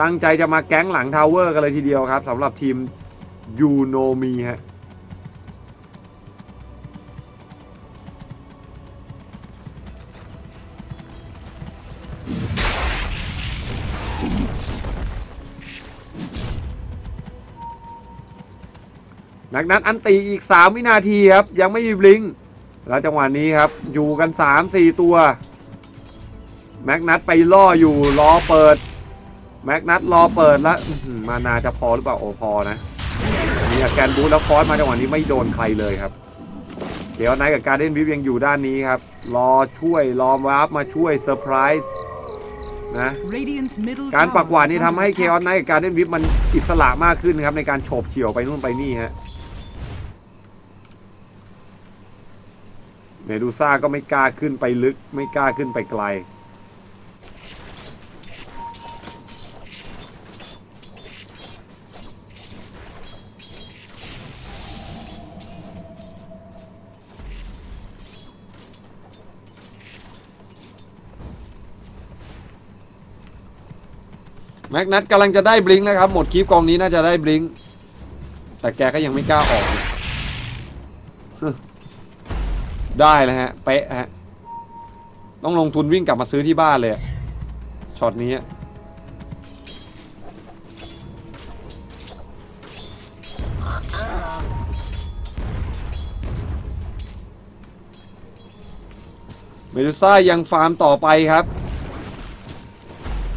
ตั้งใจจะมา gank หลัง tower กันเลยทีเดียวครับสำหรับทีม You No Me ฮะ Magnus ulti อีก 3 วินาทีครับ ยังไม่มี blink แล้วจังหวะนี้ครับ อยู่กัน 3-4 ตัว แม็กนัทไปล่ออยู่รอเปิด แม็กนัทรอเปิดแล้วอื้อหือมานาจะพอหรือเปล่าโอพอนะมีอาการบูทแล้วฟอสมาจังหวะนี้ไม่โดนใครเลยครับ เดี๋ยวไนท์กับการเด่นวิฟยังอยู่ด้านนี้ครับ รอช่วยรอวาร์ปมาช่วยเซอร์ไพรส์นะ Radiant's middle การ tower ปักหวาน is นี่ทำ under ให้เคออ attack. สไนท์กับการเด่นวิฟมันอิสระมากขึ้นครับในการโฉบเฉี่ยวไปนู่นไปนี่ฮะเมดูซ่าก็ไม่กล้าขึ้นไปลึกไม่กล้าขึ้นไปไกล แม็กนัทกำลังจะได้บลิงก์แล้วครับ หมดคลิปกองนี้น่าจะได้บลิงก์แต่แกก็ยังไม่กล้าออก ได้แล้วฮะ เป๊ะฮะ ต้องลงทุนวิ่งกลับมาซื้อที่บ้านเลย ช็อตนี้เมดูซ่ายังฟาร์มต่อไปครับ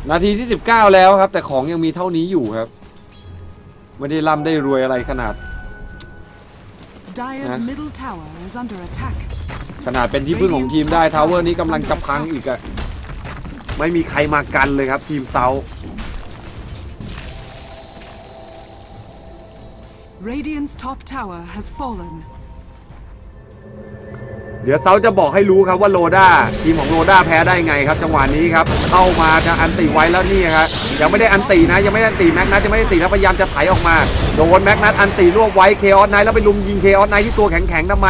นาทีที่ 19 แล้วครับ แต่ของยังมีเท่านี้อยู่ครับ ไม่ได้ร่ำได้รวยอะไรขนาด Dire's Huh? middle tower is under attack. ขนาดเป็นที่พึ่งของทีมได้ tower นี้กำลังจะพังอีกอะไม่มีใครมากันเลยครับ ทีม South Radiant's top tower has fallen. เดี๋ยว South จะบอกให้รู้ครับว่า Loda ทีมของ Loda แพ้ได้ไงครับ จังหวะนี้ครับเข้ามาจะ ulti ไว้แล้วนี่ครับยังไม่ได้ ulti นะยังไม่ได้ ulti Magnus ยังไม่ได้ ulti แล้วพยายามจะไถออกมาโดน Magnus ulti รวบไว้ Chaos Knight แล้วไปรุมยิง Chaos Knight ที่ตัวแข็งๆทำไม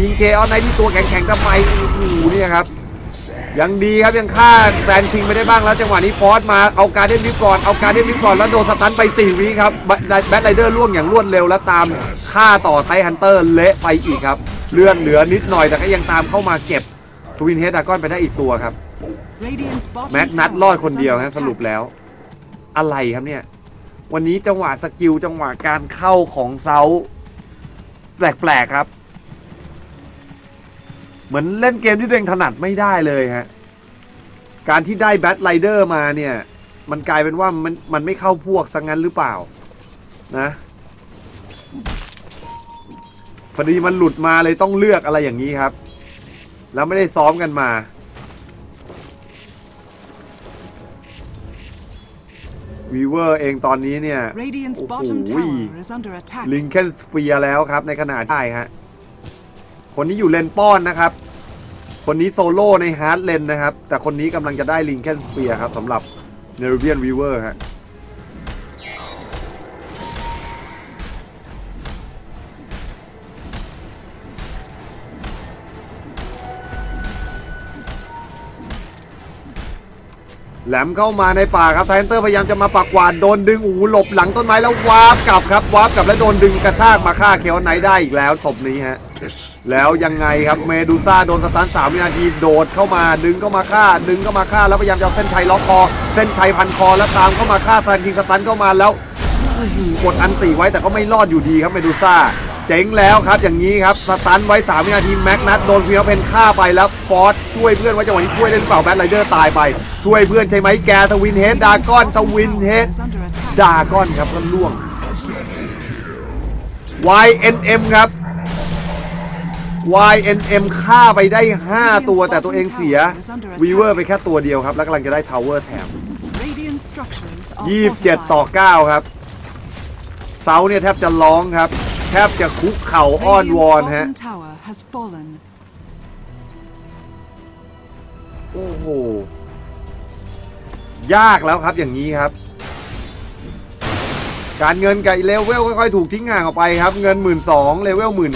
ยิง Chaos Knight ที่ตัวแข็งๆทำไมโอ้โหนี่ครับยังดีครับยังฆ่า Sand King ไม่ได้บ้างแล้วจังหวะนี้ force มาเอา Guardian Wisp ก่อนเอา Guardian Wisp ก่อนแล้วโดน stun ไป4วิครับ Batrider ร่วงอย่างรวดเร็วแล้วตามฆ่าต่อ Tidehunter เละไปอีกครับ เลือดเหลือนิดหน่อยแต่ก็ยังตามเข้ามาเก็บ Twin Head Dragon ไปได้อีกตัวครับ Radiant's bottom Magnus tower รอดคน is เดียว under ฮะ attack. สรุปแล้ว อะไรครับเนี่ย วันนี้จังหวะ skill จังหวะการเข้าของ South แปลกๆครับ เหมือนเล่นเกมที่ตัวเองถนัดไม่ได้เลยฮะการที่ได้ Batrider มาเนี่ย มันกลายเป็นว่ามันมันไม่เข้าพวกสังงั้นหรือเปล่า นะ พอดีมันหลุดมาเลยต้องเลือกอะไรอย่างนี้ครับ แล้วไม่ได้ซ้อมกันมา Weaver เองตอนนี้เนี่ย Radiant's โอ้โห bottom tower is under attack. ลิงเคนสเปียแล้วครับในขณะที่ได้ฮะ คนนี้อยู่เลนป้อนนะครับ คนนี้โซโล่ใน hard lane นะครับ แต่คนนี้กำลังจะได้ Linken's Sphere ครับสำหรับ Nerubian Weaver ฮะ แหลมเข้ามาในป่าครับไทนเตอร์พยายามจะมาปักหวาดโดนดึงโอ้โหหลบหลังต้นไม้แล้ววาร์ปกลับครับวาร์ปกลับแล้วโดนดึงกระชากมาฆ่าเคลไนท์ได้อีกแล้วศพนี้ฮะ This แล้วยังไงครับเมดูซ่าโดนสตันสามวินาทีโดดเข้ามาดึงเข้ามาฆ่าดึงเข้ามาฆ่าแล้วพยายามจะเอาเส้นชัยล็อกคอ เส้นชัยพันคอแล้วตามเข้ามาฆ่าซันคิงสตันเข้ามาแล้วอื้อหือกดอันตีไว้แต่ก็ไม่รอดอยู่ดีครับเมดูซ่าเจ๋งแล้วครับอย่างนี้ครับสตันไว้สามวินาทีแม็กนัทโดนฟีนเพนฆ่าไปแล้วฟอสช่วยเพื่อนไว้จังหวะนี้ช่วยเล่นเปล่าแบทไรเดอร์ตายไป ช่วยเพื่อนใช่ไหมแก Twin Head Dragon Twin Head Dragon ครับก็ร่วง YNM ครับ YNM ฆ่าไปได้ 5 ตัวแต่ตัวเองเสีย Weaver ไปแค่ตัวเดียวครับ แล้วกำลังจะได้ tower แถม27 ต่อ 9 ครับ South เนี่ยแทบจะร้องครับ แทบจะคุกเข่าอ้อนวอน Radiant's ฮะ bottom tower has fallen. โอ้โห ยากแล้วครับอย่างนี้ครับ การเงินกับเลเวลค่อยๆถูกทิ้งห่างออกไปครับ เงิน1 2หมื่น level 1 5หมื่น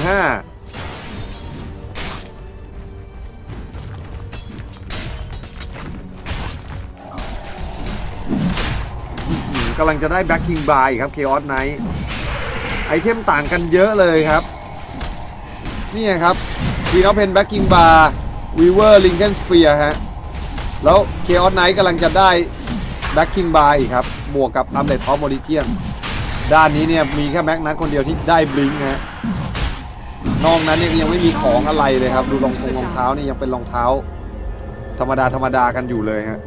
กำลังจะได้ Black King Bar ครับ Chaos Knight item ต่างกันเยอะเลยครับ นี่ไงครับ Queen of Pain Black King Bar Weaver Linken's Sphere ฮะ แล้ว Chaos Knight กำลังจะได้ Black King Bar อีกครับ บวกกับ Armlet of Mordiggian ด้านนี้เนี่ยมีแค่ Magnus คนเดียวที่ได้ blink ฮะนอกนั้นเนี่ยยังไม่มีของอะไรเลยครับ ดูรองทงรองเท้านี่ยังเป็นรองเท้า ธรรมดาธรรมดากันอยู่เลยฮะ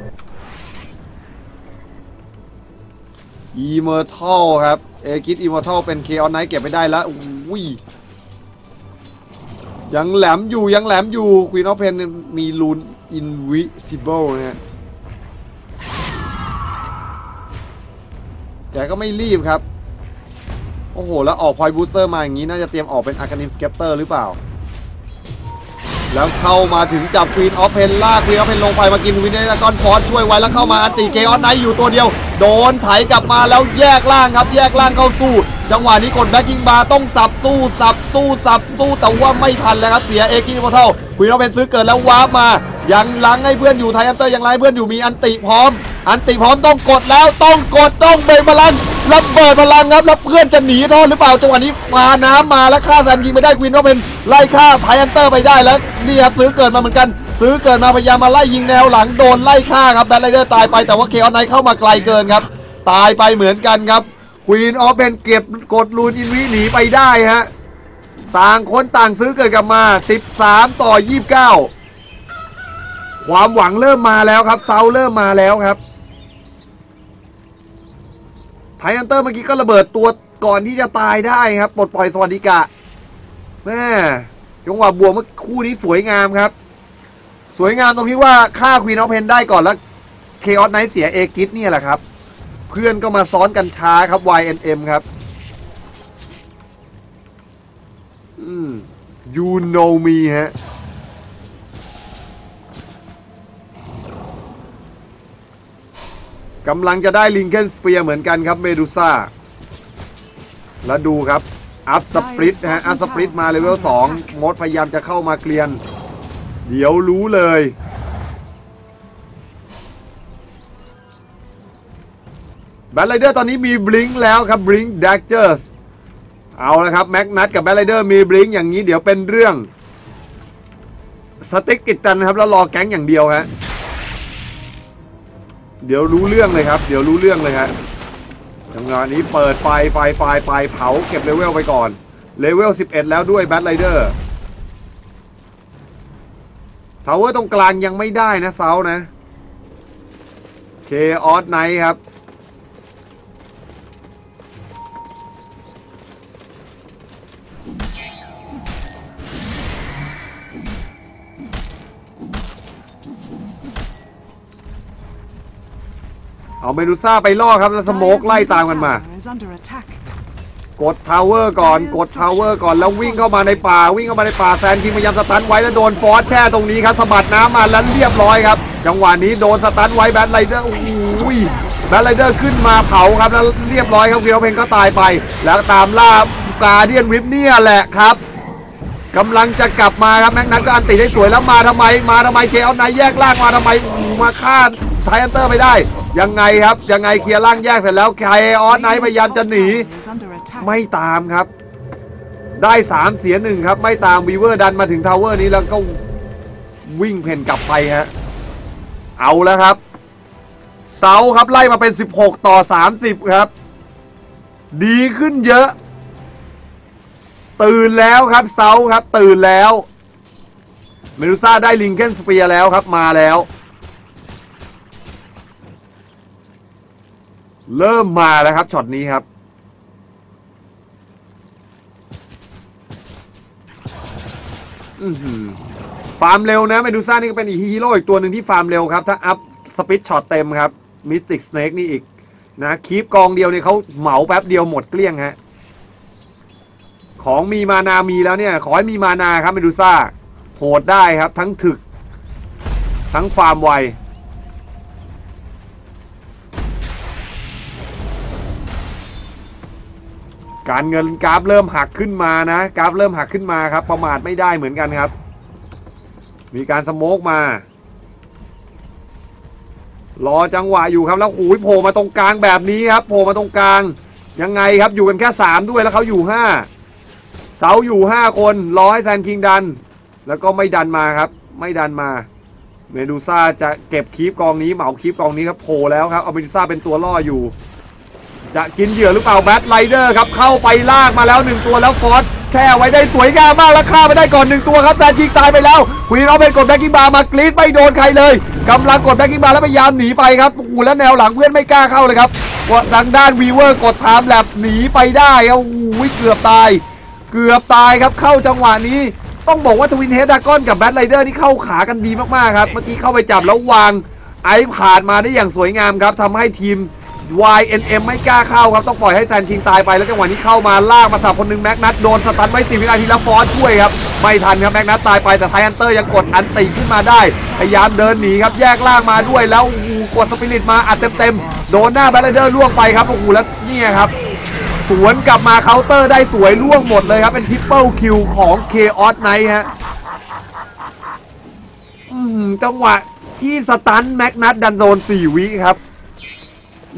Immortal ครับ Aegis Immortal เป็น Chaos Knight เก็บไม่ได้แล้วอุ้ยยังแหลมอยู่ยังแหลมอยู่ควีนอ f เพนมีลูนอินวิซิเบิลนะฮะแกก็ไม่รีบครับ โอ้โห แล้วออกพอยบูสเตอร์มาอย่างนี้ น่าจะเตรียมออกเป็นอาร์คานิมสเกปเตอร์หรือเปล่า แล้วเข้ามาถึงจับควีนออฟเพนลากควีนออฟเพนลงไปมากินวินเนอร์กอนฟอสช่วยไว้แล้วเข้ามาอันติเกออสไนอยู่ตัวเดียว โดนไถกลับมาแล้วแยกล่างครับ แยกล่างเข้าสู้ จังหวะนี้กดแบ็กกิ้งบาร์ต้องสับสู้สับสู้สับสู้แต่ว่าไม่ทันแล้วครับเสียเอกินโมเทลควีนออฟเพนซื้อเกิดแล้ววาร์ปมา ยังล้างให้เพื่อนอยู่ไทยอันเตอร์ยังไล่เพื่อนอยู่มีอันติพร้อม อันติพร้อมต้องกดแล้วต้องกดต้องเบ่งพลัง ระเบิดพลังครับแล้วเพื่อนจะหนีรอดหรือเปล่าจังหวะนี้ปาน้ำมาแล้วฆ่าแซนยิงไม่ได้ควีนก็เป็นไล่ฆ่าไทอันเตอร์ไปได้แล้วนี่ครับซื้อเกิดมาเหมือนกัน ซื้อเกิดมาพยายามมาไล่ยิงแนวหลังโดนไล่ฆ่าครับแบทไรเดอร์ตายไปแต่ว่าเคออนไนเข้ามาไกลเกินครับ ตายไปเหมือนกันครับ Queen of Pain เก็บกด rune invis หนีไปได้ฮะต่างคนต่างซื้อเกิดกลับมา 13 ต่อ 29 ความหวังเริ่มมาแล้วครับ South เริ่มมาแล้วครับ Tidehunter เมื่อกี้ก็ระเบิดตัวก่อนที่จะตายได้ครับปลดปล่อยสวัสดิกะแม่จังหวะบวกเมื่อกี้นี้สวยงามครับ สวยงามตรงที่ว่าฆ่า Queen of Pain ได้ก่อนแล้ว Chaos Knight เสีย Aegis เนี่ยแหละครับ เพื่อนก็มาซ้อนกันช้าครับ YNM ครับอืม you know me ฮะ กำลังจะได้ Linken's Sphere เหมือนกันครับเมดูซ่า แล้วดูครับ อัพ split นะฮะ อัพ split มาเลเวลสองมดพยายามจะเข้ามาเกลียน เดี๋ยวรู้เลย แบทไรเดอร์ตอนนี้มีบลิงแล้วครับบลิงดักเจอร์สเอาละครับ แม็กนัทกับแบทไรเดอร์มีบลิงอย่างนี้เดี๋ยวเป็นเรื่อง สติ๊กกิดกันครับ แล้วรอแก๊งอย่างเดียวฮะ เดี๋ยวรู้เรื่องเลยครับ เดี๋ยวรู้เรื่องเลยฮะทำงานนี้เปิดไฟไฟไฟไฟเผาเก็บเลเวลไปก่อน เลเวล 11 แล้วด้วย Batrider tower ตรงกลางยังไม่ได้นะ South นะ Chaos Knight ครับ เอาเมดูซ่าไปล่อครับแล้วสโมก Dire's ไล่ตามกัน middle มา tower is under attack. กดทาวเวอร์ก่อน กดทาวเวอร์ก่อนแล้ววิ่งเข้ามาในป่า วิ่งเข้ามาในป่าแซนคิงพยายามสตันไว้แล้วโดนฟอสแช่ตรงนี้ครับสะบัดน้ำมาแล้วเรียบร้อยครับ จังหวะนี้โดนสตันไว้แบทไรเดอร์โอ้โหแบทไรเดอร์ขึ้นมาเผาครับแล้วเรียบร้อยครับเคียวเพนก็ตายไป แล้วตามล่ากาเดียนวิปเนี่ยแหละครับกำลังจะกลับมาครับแม็กนัทก็อันติได้สวยแล้วมาทำไมมาทำไมเจเอาไนแยกล่างมาทำไมโอ้โหมาฆ่า Tidehunter ไม่ได้ ยังไงครับ ยังไงเคลียร์ร่างแยกเสร็จแล้ว Chaos Knight พยายามจะหนี ไม่ตามครับ ได้สามเสียหนึ่งครับ ไม่ตาม Weaver ดันมาถึง tower นี้แล้วก็วิ่งเผ่นกลับไปฮะ เอาแล้วครับ South ครับไล่มาเป็น 16 ต่อ 30 ครับ ดีขึ้นเยอะ ตื่นแล้วครับ South ครับ ตื่นแล้ว เมดูซ่าได้ Linken's Sphere แล้วครับมาแล้ว เริ่มมาแล้วครับช็อตนี้ครับ อือหือฟาร์มเร็วนะเมดูซ่านี่ก็เป็นอีกฮีโร่อีกตัวหนึ่งที่ฟาร์มเร็วครับ ถ้าอัพ Split Shot เต็มครับ Mystic Snake นี่อีกนะ creep กองเดียวเนี่ยเขาเหมาแป๊บเดียวหมดเกลี้ยงฮะ ของมีมานามีแล้วเนี่ย ขอให้มีมานาครับเมดูซ่า โหดได้ครับทั้งถึก ทั้งฟาร์มไว การเงินกราฟเริ่มหักขึ้นมานะกราฟเริ่มหักขึ้นมาครับ ประมาทไม่ได้เหมือนกันครับ มีการสโมกมารอจังหวะอยู่ครับแล้วหูยโผล่มาตรงกลางแบบนี้ครับโผล่มาตรงกลางยังไงครับอยู่กันแค่สามด้วยแล้วเขาอยู่ห้าเสาอยู่ห้าคนรอให้แซนคิงดัน แล้วก็ไม่ดันมาครับ ไม่ดันมาเมดูซ่าจะเก็บคีปกองนี้เหมาคีปกองนี้ครับโผล่แล้วครับเอาเมดูซ่าเป็นตัวล่ออยู่ จะกินเหยื่อหรือเปล่าแบทไลเดอร์ครับเข้าไปลากมาแล้วหนึ่งตัวแล้วฟอสแช่ไว้ได้สวยงามมากแล้วฆ่าไปได้ก่อนหนึ่งตัวครับแต่ยิงตายไปแล้วคุยเอาเป็นกดแบ็กกิ้งบาร์มากรีดไม่โดนใครเลยกำลังกดแบ็กกิ้งบาร์แล้วพยายามหนีไปครับโอ้โหแล้วแนวหลังเพื่อนไม่กล้าเข้าเลยครับว่าทางด้าน Weaver กด Time Lapse หนีไปได้ครับโอ้โหเกือบตาย เกือบตายครับเข้าจังหวะนี้ ต้องบอกว่า Twin Head Dragon กับ Batrider ที่เข้าขากันดีมากๆครับเมื่อกี้เข้าไปจับแล้ววางไอซ์ผ่านมาได้อย่างสวยงามครับทำให้ทีม YNM ไม่กล้าเข้าครับ ต้องปล่อยให้ Sand King ตายไปแล้วจังหวะนี้เข้ามาลากมาสับคนหนึ่ง Magnus โดน stun ไว้สี่วินาทีแล้ว force ช่วยครับ ไม่ทันครับ Magnus ตายไปแต่ Tidehunter ยังกด ulti ขึ้นมาได้ พยายามเดินหนีครับแยกร่างมาด้วยแล้วโอ้โหกด split มาอัดเต็มๆโดนหน้า Batrider ร่วงไปครับโอ้โหแล้วเนี่ยครับสวนกลับมาเคาน์เตอร์ได้สวยร่วงหมดเลยครับ เป็น triple kill ของ Chaos Knight ฮะจังหวะที่ stun Magnus ดันโดน4วิครับ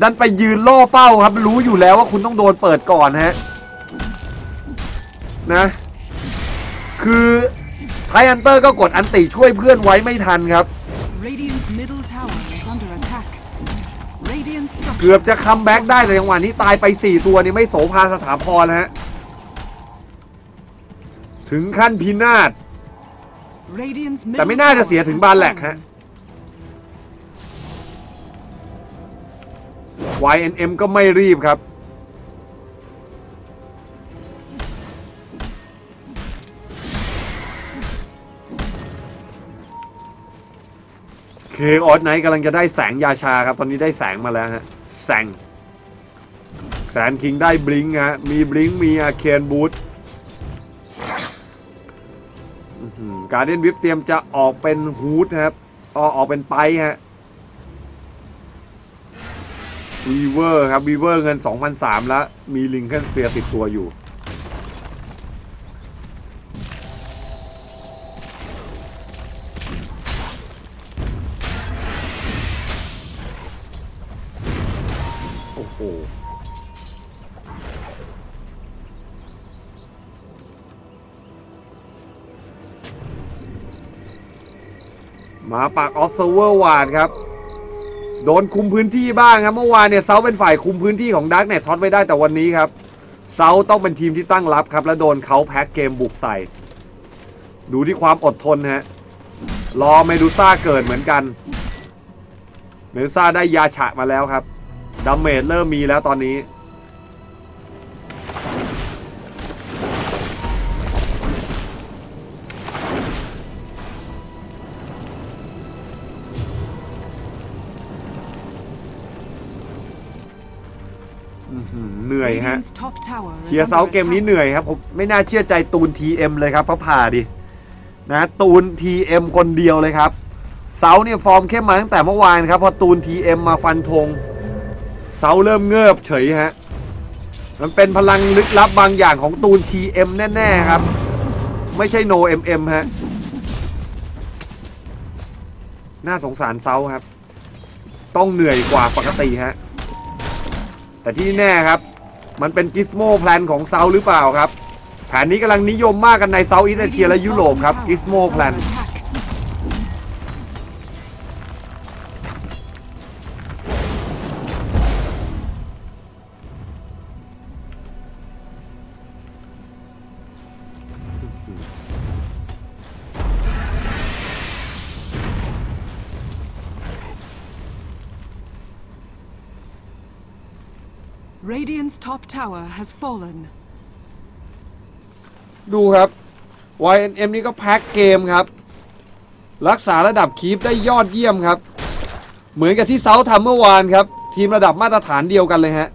ดันไปยืนล่อเป้าครับ รู้อยู่แล้วว่าคุณต้องโดนเปิดก่อนฮะนะ คือ Tidehunter ก็กด ulti ช่วยเพื่อนไว้ไม่ทันครับ Radiant's middle tower is under attack. Radiant เกือบ structures จะคัมแบ็กได้แต่จังหวะนี้ตายไป 4 ตัวนี่ไม่โสภาสถาพรแล้วฮะ ถึงขั้นพินาศ Radiant's แต่ middle ไม่น่าจะเสีย tower ถึง has บานแหลกฮะ YNM ก็ไม่รีบครับChaos Knight กำลังจะได้ Sange Yasha ครับ ตอนนี้ได้ Sange มาแล้วฮะ Sand Sand King ได้ blink ฮะ มี blink มี Arcane Boots Guardian Wisp เตรียมจะออกเป็น Hood ครับออกเป็น Pipe ฮะ วีเวอร์ครับวีเวอร์เงิน 2,003แล้ว มี Linken's Sphere ติดตัวอยู่ โอ้โห มาปัก Observer Ward ครับ โดนคุมพื้นที่บ้างครับ เมื่อวานเนี่ย South เป็นฝ่ายคุมพื้นที่ของดักเนี่ยช็อตไว้ได้แต่วันนี้ครับ South ต้องเป็นทีมที่ตั้งรับครับ และโดนเขาแพ็กเกมบุกใส่ ดูที่ความอดทนฮะรอเมดูซ่าเกิดเหมือนกัน เมดูซ่าได้ยาฉะมาแล้วครับดัมเมจเริ่มมีแล้วตอนนี้ นื่อยฮะ Radiant's top tower is เชียร์เซา under เกมนี้ attack. เหนื่อยครับผมไม่น่าเชื่อใจตูน TM เลยครับเพราะผ่าดินะตูน TM คนเดียวเลยครับ South เนี่ยฟอร์มเข้มมาตั้งแต่เมื่อวานครับพอตูน TM มาฟันธง South เริ่มเงิบเฉยฮะมันเป็นพลังลึกลับบางอย่างของตูน TM แน่ๆครับ ไม่ใช่ No MM ฮะน่าสงสาร South ครับ ต้องเหนื่อยกว่าปกติฮะแต่ที่แน่ครับ มันเป็น game plan ของ South หรือเปล่าครับ แผนนี้กำลังนิยมมากกันในเซาท์อีสเอเชียและยุโรปครับกิสโมแพลน 'Radiant's top tower has fallen. ดูครับ YNM นี่ก็แพ็คเกมครับ รักษาระดับคีปได้ยอดเยี่ยมครับ เหมือนกับที่เซาทำเมื่อวานครับ ทีมระดับมาตรฐานเดียวกันเลยฮะ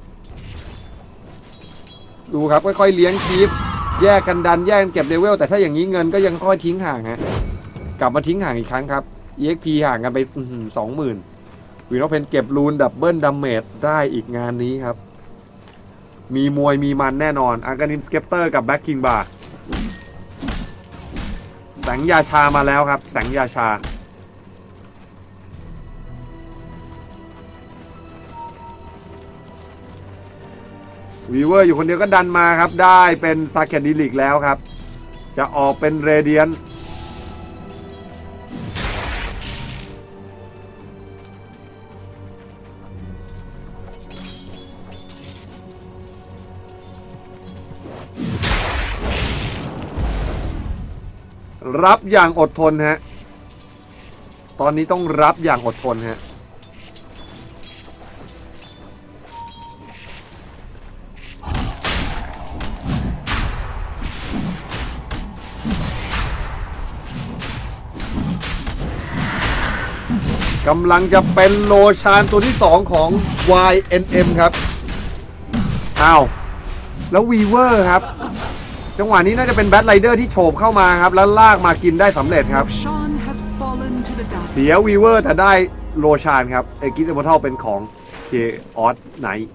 ดูครับ ค่อยๆเลี้ยงคีปแยกกันดันแยกกันเก็บเลเวล แต่ถ้าอย่างนี้เงินก็ยังค่อยทิ้งห่างฮะ กลับมาทิ้งห่างอีกครั้งครับ EXP ห่างกันไปสองหมื่นQueen of Pain เก็บ rune double damage ได้อีกงานนี้ครับ มีมวยมีมันแน่นอน Aghanim's Scepter กับ Black King Bar Sange Yasha มาแล้วครับ Sange Yasha Weaver อยู่คนเดียวก็ดันมาครับ ได้เป็น Sacred Relic แล้วครับ จะออกเป็น Radiance รับอย่างอดทนฮะ ตอนนี้ต้องรับอย่างอดทนฮะ กำลังจะเป็นโลชานตัวที่ 2 ของ YNM ครับ อ้าว แล้ว Weaver ครับ จังหวะนี้น่าจะเป็น Batrider ที่โฉบเข้ามาครับ แล้วลากมากินได้สำเร็จครับ Roshan has fallen to the dark. เสีย Weaver แต่ได้ Roshan ครับ Aegis Immortal เป็นของ Chaos Knight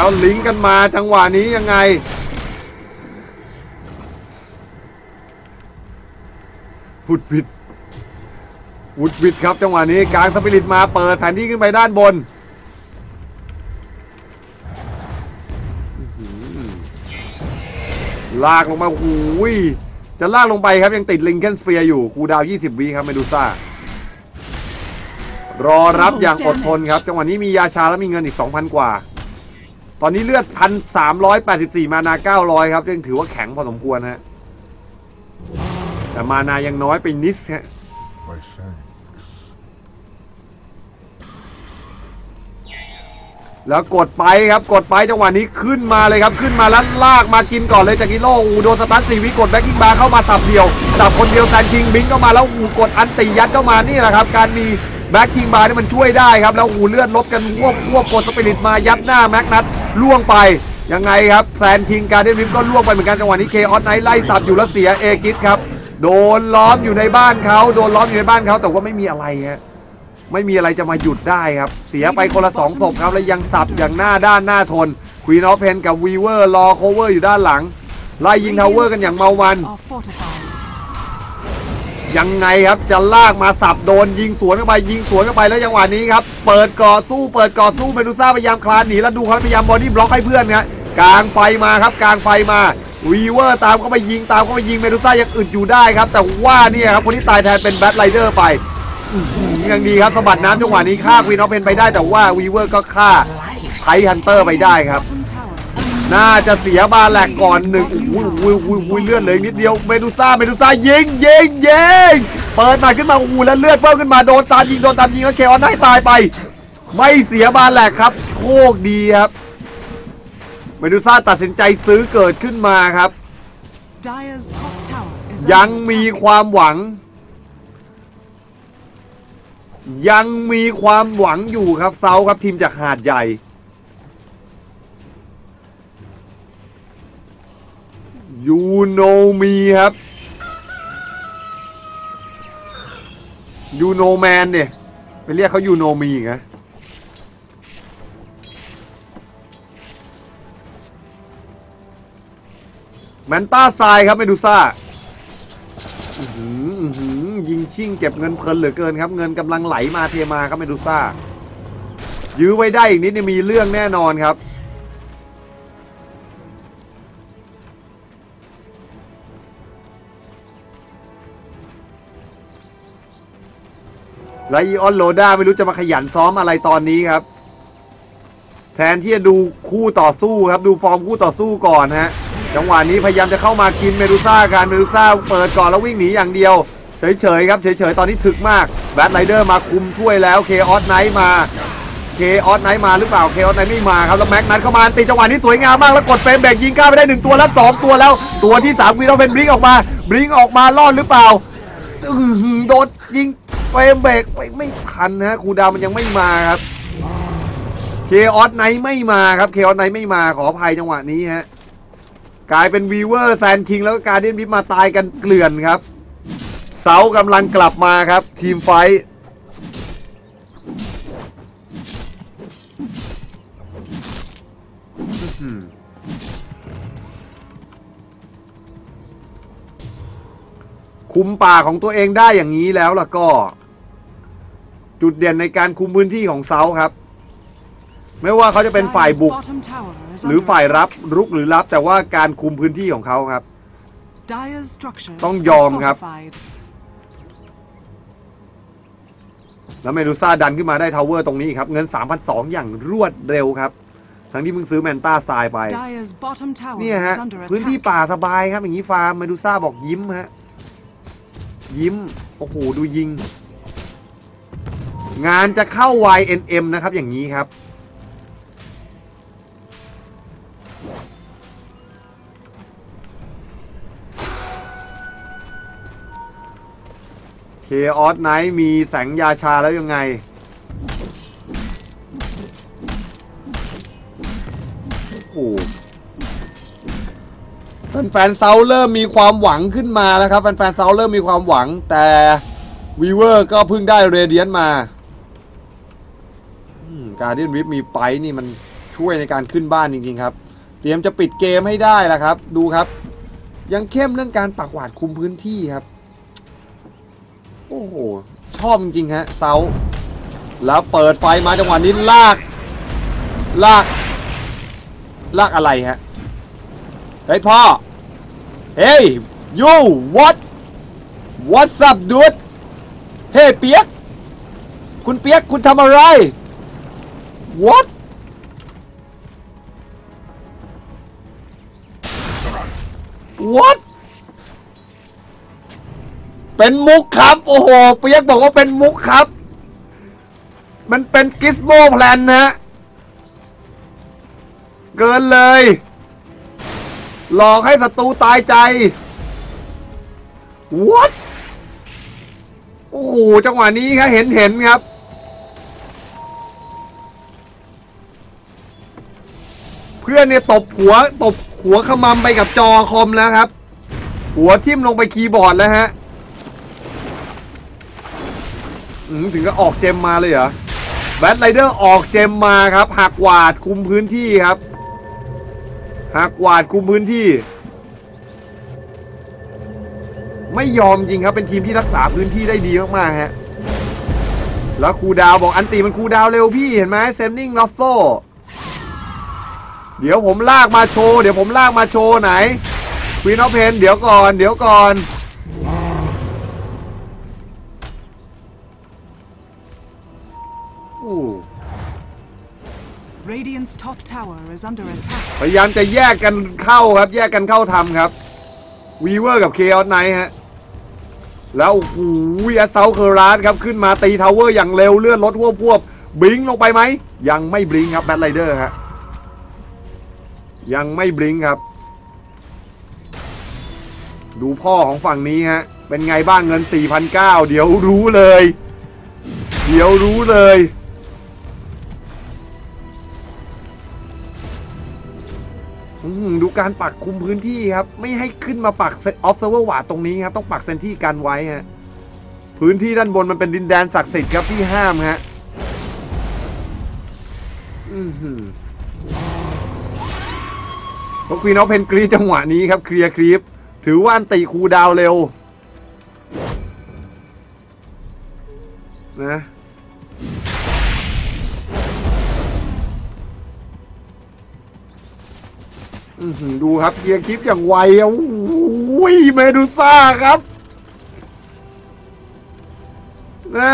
แล้วลิงก์กันมาจังหวะนี้ยังไงวุดวิดวุดวิดครับจังหวะนี้กลางสปิริตมาเปิดแผนที่ขึ้นไปด้านบนลากลงมาหูยจะลากลงไปครับยังติดลิงเกนเฟียอยู่คูดาว 20 วิครับเมดูซ่ารอรับอย่างอดทนครับ จังหวะนี้มี Yasha และมีเงินอีก 2,000 กว่า ตอนนี้เลือด1,384 mana 900ครับยังถือว่าแข็งพอสมควรฮะแต่ mana ยังน้อยไปนิดฮะ My thanks. แล้วกดไปครับกดไปจังหวะนี้ขึ้นมาเลยครับขึ้นมาแล้วลากมากินก่อนเลยจากกิโลอูโดน stun สี่วิกด Black King Bar เข้ามาสับเดียวสับคนเดียว Sand King blink เข้ามาแล้วอูกด ulti ยัดเข้ามานี่แหละครับ การมี Black King Bar นี่มันช่วยได้ครับแล้วอูเลือดลดกันวบวบกดสปิริตมายัดหน้า Magnus ร่วงไปยังไงครับ Sand King Guardian Wisp ก็ร่วงไปเหมือนกันจังหวะนี้ Chaos Knight ไล่สับอยู่แล้วเสีย Aegis ครับโดนล้อมอยู่ในบ้านเขาโดนล้อมอยู่ในบ้านเขาแต่ว่าไม่มีอะไรฮะไม่มีอะไรจะมาหยุดได้ครับ เสียไปคนละสองศพครับแล้วยังสับอย่างหน้าด้านหน้าทน Queen of Pain กับ Weaver รอ cover อยู่ด้านหลังไล่ยิง tower กันอย่างเมามัน ยังไงครับจะลากมาสับโดนยิงสวนเข้าไปยิงสวนเข้าไปแล้วจังหวะนี้ครับเปิดก่อสู้เปิดก่อสู้เมดูซ่าพยายามคลานหนีแล้วดูเขาพยายาม body block ให้เพื่อนครับกลางไฟมาครับกลางไฟมา Weaver ตามเข้าไปยิงตามเข้าไปยิงเมดูซ่ายังอึดอยู่ได้ครับ แต่ว่าเนี่ยครับคนที่ตายแทนเป็น Batrider ไปยังดีครับสะบัดน้ำจังหวะนี้ฆ่า Queen เอาเป็นไปได้แต่ว่า Weaver ก็ฆ่าTidehunter ไปได้ครับ น่าจะเสีย barrack ก่อนหนึ่งอุ้ยอุ้ยอุ้ยอุ้ยเลือดเหลือนิดเดียว Medusa Medusa ยิงยิงยิงเปิดมาขึ้นมาอู้แล้วเลือดเพิ่มขึ้นมาโดนตามยิงโดนตามยิงแล้วเคออนให้ตายไป ไม่เสีย barrack ครับ โชคดีครับเมดูซ่าตัดสินใจซื้อเกิดขึ้นมาครับ Dire's top tower is ยัง under มี attack. ความหวัง ยังมีความหวังอยู่ครับเซาครับทีมจากหาดใหญ่ ยูโนมีครับยูโนแมนเนี่ยไปเรียกเขายูโนมีอีกนะแมนต้าทรายครับเมดูซ่าอือหืออื้อหือยิงชิ่งเก็บเงินเพลินเหลือเกินครับ เงินกำลังไหลมาเทมาครับเมดูซ่ายื้อไว้ได้อีกนิดนี่มีเรื่องแน่นอนครับ และอีออนโลด้าไม่รู้จะมาขยันซ้อมอะไรตอนนี้ครับ แทนที่จะดูคู่ต่อสู้ครับ ดูฟอร์มคู่ต่อสู้ก่อนฮะ จังหวะนี้พยายามจะเข้ามากินเมดูซ่ากันเมดูซ่าเปิดก่อนแล้ววิ่งหนีอย่างเดียว เฉยๆครับเฉยๆตอนนี้ถึกมาก Batrider มาคุมช่วยแล้ว Chaos Knight มา Chaos Knight มาหรือเปล่า Chaos Knight ไม่มาครับแล้ว Magnus เข้ามาตีจังหวะนี้สวยงามมากแล้วกด Flame Break ยิงก้าไปได้หนึ่งตัวแล้วสองตัวแล้ว ตัวที่สามวีโรเป็น blink ออกมา blink ออกมารอดหรือเปล่าอื้ออโดนยิง Flame Break ไปไม่ทันนะฮะ cooldown มันยังไม่มาครับChaos Knight ไม่มาครับ Chaos Knight ไม่มาขออภัยจังหวะนี้ฮะกลายเป็น Weaver Sand King แล้วก็ Guardian Wisp มาตายกันเกลื่อนครับ South กำลังกลับมาครับ team fight คุมป่าของตัวเองได้อย่างนี้แล้วล่ะก็ จุดเด่นในการคุมพื้นที่ของ South ครับ ไม่ว่าเขาจะเป็นฝ่าย Dire's บุก bottom tower is หรือ under ฝ่าย attack. รับรุกหรือรับ แต่ว่าการคุมพื้นที่ของเขาครับ Dire's structures ต้อง are ยอมครับ fortified. แล้วเมดูซ่าดันขึ้นมาได้ tower ตรงนี้ครับ เงิน 3,200 อย่างรวดเร็วครับ ทั้งที่เพิ่งซื้อ Manta Style ไป Dire's bottom tower เนี่ยฮะ is under พื้นที่ attack. ป่าสบายครับอย่างนี้ฟาร์มเมดูซ่าบอกยิ้มฮะยิ้ม โอ้โห ดูยิง งานจะเข้า YNM นะครับอย่างนี้ครับ เคออสไนท์มีแสงยาชาแล้วยังไง โอ้แฟนๆเซาเริ่มมีความหวังขึ้นมาแล้วครับแฟนๆเซาเริ่มมีความหวังแต่วีเวอร์ก็เพิ่งได้เรเดียนมา การเดียนวิปมีไปนี่มันช่วยในการขึ้นบ้านจริงๆครับ เตรียมจะปิดเกมให้ได้ล้วครับ ดูครับ ยังเข้มเรื่องการปักหวาดคุมพื้นที่ครับ โอ้โห ชอบจริงๆฮะเซาแล้วเปิดไฟมาจังหวะนี้ลาก ลาก ลากอะไรฮะเฮ้ยพ่อ เฮ้ย you what what's up dude เฮ้ยเปียก คุณเปียกคุณทำอะไร what what เป็นมุกครับ โอ้โหเปียกบอกว่าเป็นมุกครับ มันเป็นกิสโมแพลนนะฮะเกินเลย หลอกให้ศัตรูตายใจ what โอ้โห จังหวะนี้ครับเห็นเห็นครับ พื่อนเนี่ยตบหัวตบหัวขมำไปกับจอคอมแล้วครับ หัวทิ่มลงไปคีย์บอร์ดแล้วฮะถึงก็ออก gem มาเลยเหรอ Batrider ออก gem มาครับปักหวาดคุมพื้นที่ครับปักหวาดคุมพื้นที่ ไม่ยอมจริงครับเป็นทีมที่รักษาพื้นที่ได้ดีมากๆฮะแล้ว cooldown บอก ulti มัน cooldown เร็วพี่เห็นไหมเซมนิงลอสโซ เดี๋ยวผมลากมาโชว์ เดี๋ยวผมลากมาโชว์ไหน Queen of Pain เดี๋ยวก่อน เดี๋ยวก่อนอู้ Radiant's top tower is under attack. พยายามจะแยกกันเข้าครับ แยกกันเข้าทำครับวีเวอร์กับเคออสไนฮะ แล้วโอ้โหอา South เคอร์ราสครับ ขึ้นมาตี tower อย่างเร็วเลื่อนรถพวบพวบ blink ลงไปไหม ยังไม่ blink ครับ Batrider ฮะ ยังไม่ blink ครับ ดูพ่อของฝั่งนี้ฮะ เป็นไงบ้างเงิน 4,900 เดี๋ยวรู้เลย เดี๋ยวรู้เลยอือดูการปักคุมพื้นที่ครับ ไม่ให้ขึ้นมาปัก observer ward ตรงนี้ครับ ต้องปัก sentry กันไว้ฮะ พื้นที่ด้านบนมันเป็นดินแดนศักดิ์สิทธิ์ครับที่ห้ามฮะ อือหือ พวก Queen of Pain กรีจังหวะนี้ครับเคลียร์ creepถือว่าอันติคูดาวเร็วนะอือหือดูครับเคลียร์คลิปอย่างไวอะอุ้ยเมดูซ่าครับ นะ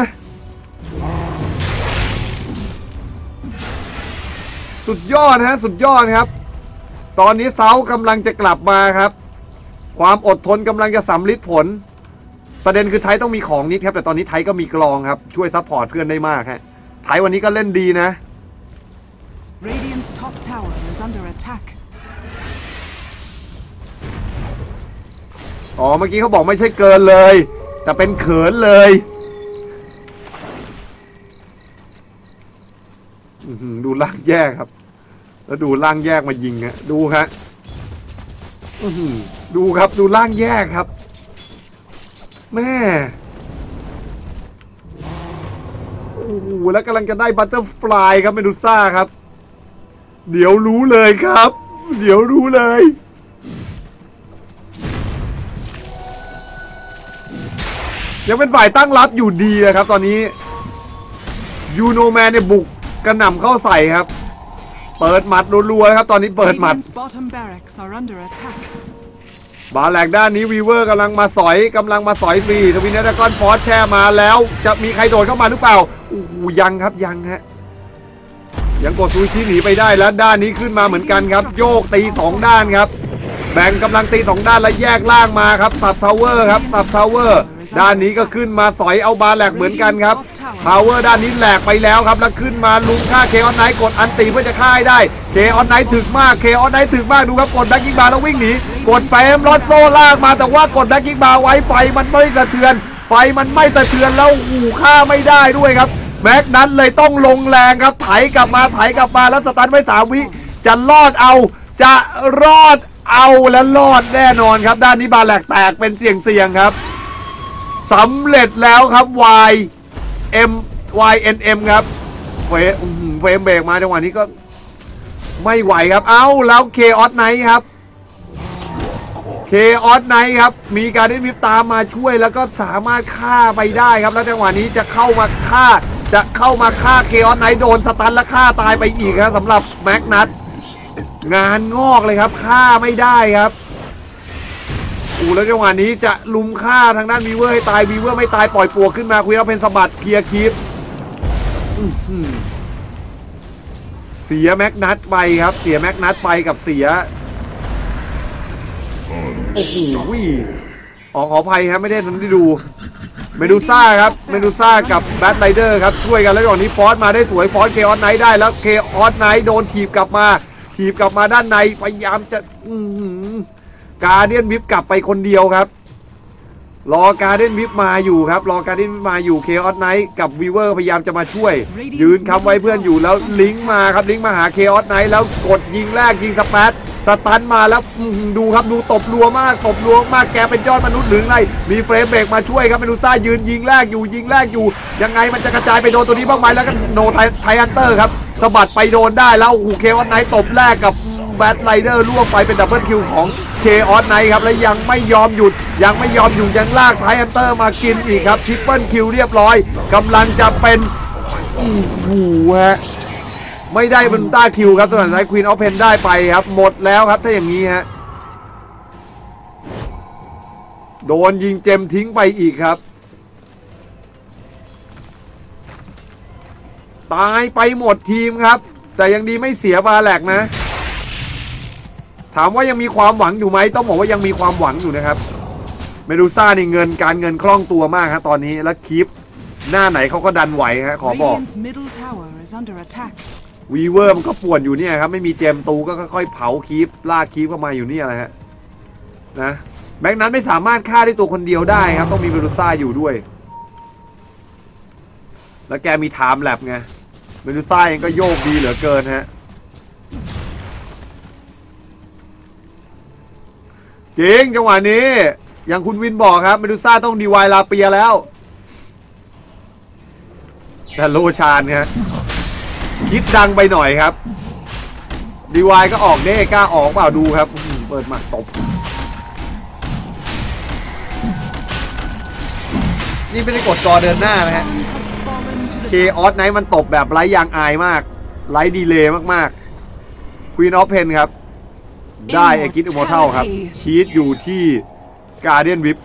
สุดยอดฮะ สุดยอดครับ ตอนนี้ South กำลังจะกลับมาครับ ความอดทนกำลังจะสำเร็จผล ประเด็นคือไทยต้องมีของนิดครับ แต่ตอนนี้ไทยก็มีกลองครับ ช่วย support เพื่อนได้มากฮะไทยวันนี้ก็เล่นดีนะ Radiant's top tower is under attack. อ๋อ เมื่อกี้เขาบอกไม่ใช่เกินเลย แต่เป็นเขินเลยอื้อหือดูล่างแยกครับ แล้วดูล่างแยกมายิงฮะดูฮะดูครับดูล่างแยกครับ แม่โอ้โหแล้วกำลังจะได้บัตเตอร์ฟลายครับเมดูซ่าครับ เดี๋ยวรู้เลยครับ เดี๋ยวรู้เลยยังเป็นฝ่ายตั้งรับอยู่ดีนะครับตอนนี้ยูโนแมนเนี่ยบุกกระหน่ำเข้าใส่ครับ เปิดหมัดรัวๆครับตอนนี้เปิดหมัด Radiant's bottom barracks are under attack. บาแหลกด้านนี้วีเวอร์กำลังมาสอยกำลังมาสอยฟรีทวินเนตก้อนฟอสแช่มาแล้ว จะมีใครโดดเข้ามาหรือเปล่าโอ้โหยังครับยังฮะยังกดซูชิหนีไปได้แล้วด้านนี้ขึ้นมาเหมือนกันครับ โยกตีสองด้านครับ แบ่งกำลังตีสองด้านแล้วแยกล่างมาครับตัดทาวเวอร์ครับตัดทาวเวอร์ ด้านนี้ก็ขึ้นมาสอยเอาบาแหลกเหมือนกันครับทาวเวอร์ด้านนี้แหลกไปแล้วครับแล้วขึ้นมาลุมฆ่าเคออนไนท์กดอันตีเพื่อจะฆ่าให้ได้เคออนไนท์ถึกมากเคออนไนท์ถึกมากดูครับกดแบ็กกิ้งบาร์แล้ววิ่งหนีกดเฟรมรถโซ่ลากมาแต่ว่ากดแบ็กกิ้งบาร์ไว้ไฟมันไม่สะเทือน ไฟมันไม่สะเทือนแล้วหูฆ่าไม่ได้ด้วยครับแม็กนั้นเลยต้องลงแรงครับไถกลับมาไถกลับมาแล้วสตันไว้สามวิจะรอดเอาจะรอดเอาและรอดแน่นอนครับ ด้านนี้บาแหลกแตกเป็นเสี่ยงเสี่ยงๆครับ สำเร็จแล้วครับ Y M Y N M ครับเฟรอื้อหือเฟมเบรกมาจังหวะนี้ก็ไม่ไหวครับ เอ้า แล้วเคออสไนครับเคออสไนครับ มีการได้มิฟตามมาช่วยแล้วก็สามารถฆ่าไปได้ครับ แล้วจังหวะนี้จะเข้ามาฆ่า จะเข้ามาฆ่าเคออสไนโดนสตันและฆ่าตายไปอีกครับสำหรับแม็กนัทงานงอกเลยครับฆ่าไม่ได้ครับ อูแล้วจังหวะนี้จะลุมฆ่าทางด้านวีเวอร์ให้ตายวีเวอร์ไม่ตายปล่อยปวกขึ้นมาคุยเอาเป็นสะบัดเคลียร์คีปเสียแม็กนัทไปครับ เสียแม็กนัทไปกับเสียโอ้โหอ๋อขออภัยครับไม่ได้ทันได้ดู เมดูซ่าครับ เมดูซ่ากับแบทไรเดอร์ครับ ช่วยกันแล้วก่อนนี้ฟอสมาได้สวยฟอสเคออสไนท์ได้แล้วเคออสไนท์โดนถีบกลับมา ถีบกลับมาด้านในพยายามจะ การเดียนวิปกลับไปคนเดียวครับ รอการเดียนวิปมาอยู่ครับ รอการเดียนวิปมาอยู่เคออสไนท์กับวีเวอร์พยายามจะมาช่วย ยืนคำไว้เพื่อนอยู่แล้วลิงก์มาครับลิงก์มาหาเคออสไนท์แล้วกดยิงแรกยิงสเปซสตันมาแล้วอื้อหือดูครับดูตบรัวมากตบรัวมากแกเป็นยอดมนุษย์หรือไงมีเฟรมเบรกมาช่วยครับเมดูซ่ายืนยิงแรกอยู่ยิงแรกอยู่ ยังไงมันจะกระจายไปโดนตัวนี้บ้างไหมแล้วก็โนไทไทฮันเตอร์ครับสะบัดไปโดนได้แล้วโอ้โหเคออสไนท์ตบแรกกับ แบทไรเดอร์ล่วงไปเป็นดับเบิลคิวของเคออสไนครับและยังไม่ยอมหยุด ยังไม่ยอมหยุดยังลากไทฮันเตอร์มากินอีกครับทริปเปิลคิวเรียบร้อยกำลังจะเป็นโอ้โหฮะไม่ได้บนต้าคิวครับสำหรับไนควีนออฟเพนได้ไปครับ หมดแล้วครับถ้าอย่างนี้ฮะโดนยิงเจมทิ้งไปอีกครับ ตายไปหมดทีมครับ แต่ยังดีไม่เสียบาแหลกนะ ถามว่ายังมีความหวังอยู่ไหมต้องบอกว่ายังมีความหวังอยู่นะครับ เมดูซ่านี่เงินการเงินคล่องตัวมากครับตอนนี้แล้วคลิปหน้าไหนเขาก็ดันไหวฮะขอบอก Radiant's middle tower is under attack. วีเวอร์มันก็ป่วนอยู่เนี่ยครับไม่มีเจมตูก็ค่อยๆเผาคีปลากคีปเข้ามาอยู่เนี่ยแหละฮะนะแม็กนั้นไม่สามารถฆ่าได้ตัวคนเดียวได้ครับต้องมีเบลูซ่าอยู่ด้วย แล้วแกมีไทม์แลบไงเบลูซ่าเองก็โยกดีเหลือเกินฮะ จริงจังหวะนี้ อย่างคุณวินบอกครับเมดูซ่าต้องดีวายลาเปียแล้ว แต่โลชานครับคิดดังไปหน่อยครับดีวายก็ออกเด้กล้าออกเปล่าดูครับเปิดมาตบนี่ไม่ได้กดจอเดินหน้านะฮะ Has fallen to เค the ออสไนท์มันตบแบบไร้ยางอายมาก ไร้ดีเลย์มากๆควีนออฟเพนครับ ได้เอกิ t อิโมเทลครับ ชีตอยู่ที่การเดียนวิป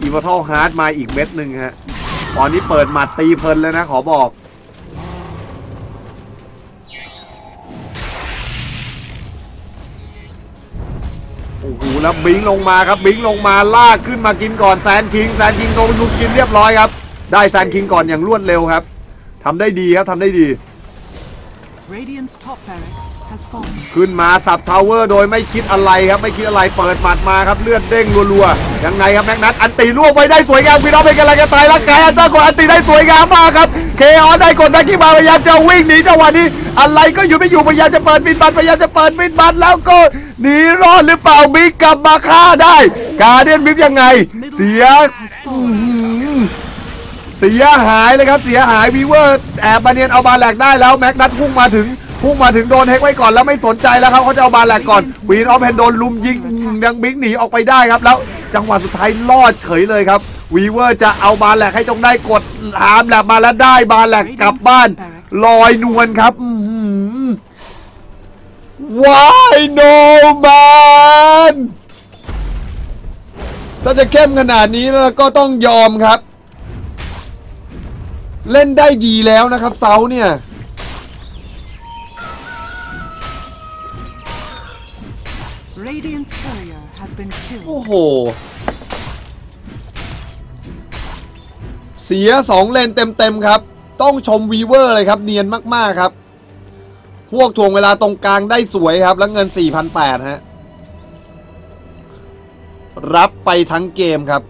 อิโมเทลฮาร์ดมาอีกเม็ดหนึ่งฮะ ตอนนี้เปิดหมัดตีเพลินแล้วนะ ขอบอกโอ้โหแล้วบิงลงมาครับบิงลงมาลากขึ้นมากินก่อนแซนคิงแซนคิงโดนลุมกินเรียบร้อยครับ ได้แซนคิงก่อนอย่างรวดเร็วครับทำได้ดีครับทำได้ดี Radiant's top barracks has fallen. ขึ้นมาสับทาวเวอร์โดยไม่คิดอะไรครับไม่คิดอะไรเปิดหมัดมาครับเลือดเด้งรัวๆยังไงครับแม็กนัทอันตีล่วงไปได้สวยงามพี่น้องเป็นกำลังจะตายแล้วแกอันเตอร์กดอันตีได้สวยงามมากครับเคออได้กดแบ็กกี้มาพยายามจะวิ่งหนีจังหวะนี้อะไรก็อยู่ไม่อยู่พยายามจะเปิดบินบันพยายามจะเปิดบินบันแล้วก็หนีรอดหรือเปล่าบิ๊กกลับมาฆ่าได้ การเดียนบิ๊กยังไง เสีย Has fallen. เสียหายเลยครับเสียหายวีเวอร์แอบมาเนียนเอาบาแหลกได้แล้วแม็กนัทพุ่งมาถึงพุ่งมาถึงโดนเฮกไว้ก่อนแล้วไม่สนใจแล้วครับเขาจะเอาบาแหลกก่อนวีนออฟเพนโดนลุมยิงยังบิ๊กหนีออกไปได้ครับ แล้วจังหวะสุดท้ายรอดเฉยเลยครับวีเวอร์จะเอาบาแหลกให้จงได้กดหามแหลกมาแล้วได้บาแหลกกลับบ้านลอยนวลครับอื้อหือ Why no man ถ้าจะเข้มขนาดนี้แล้วก็ต้องยอมครับ เล่นได้ดีแล้วนะครับเซาเนี่ย Radiant's courier has been killed. โอ้โห เสียสองเลนเต็มๆครับ ต้องชมวีเวอร์เลยครับ เนียนมากๆครับ พวกทวงเวลาตรงกลางได้สวยครับ แล้วเงิน 4,800ฮะ รับไปทั้งเกมครับ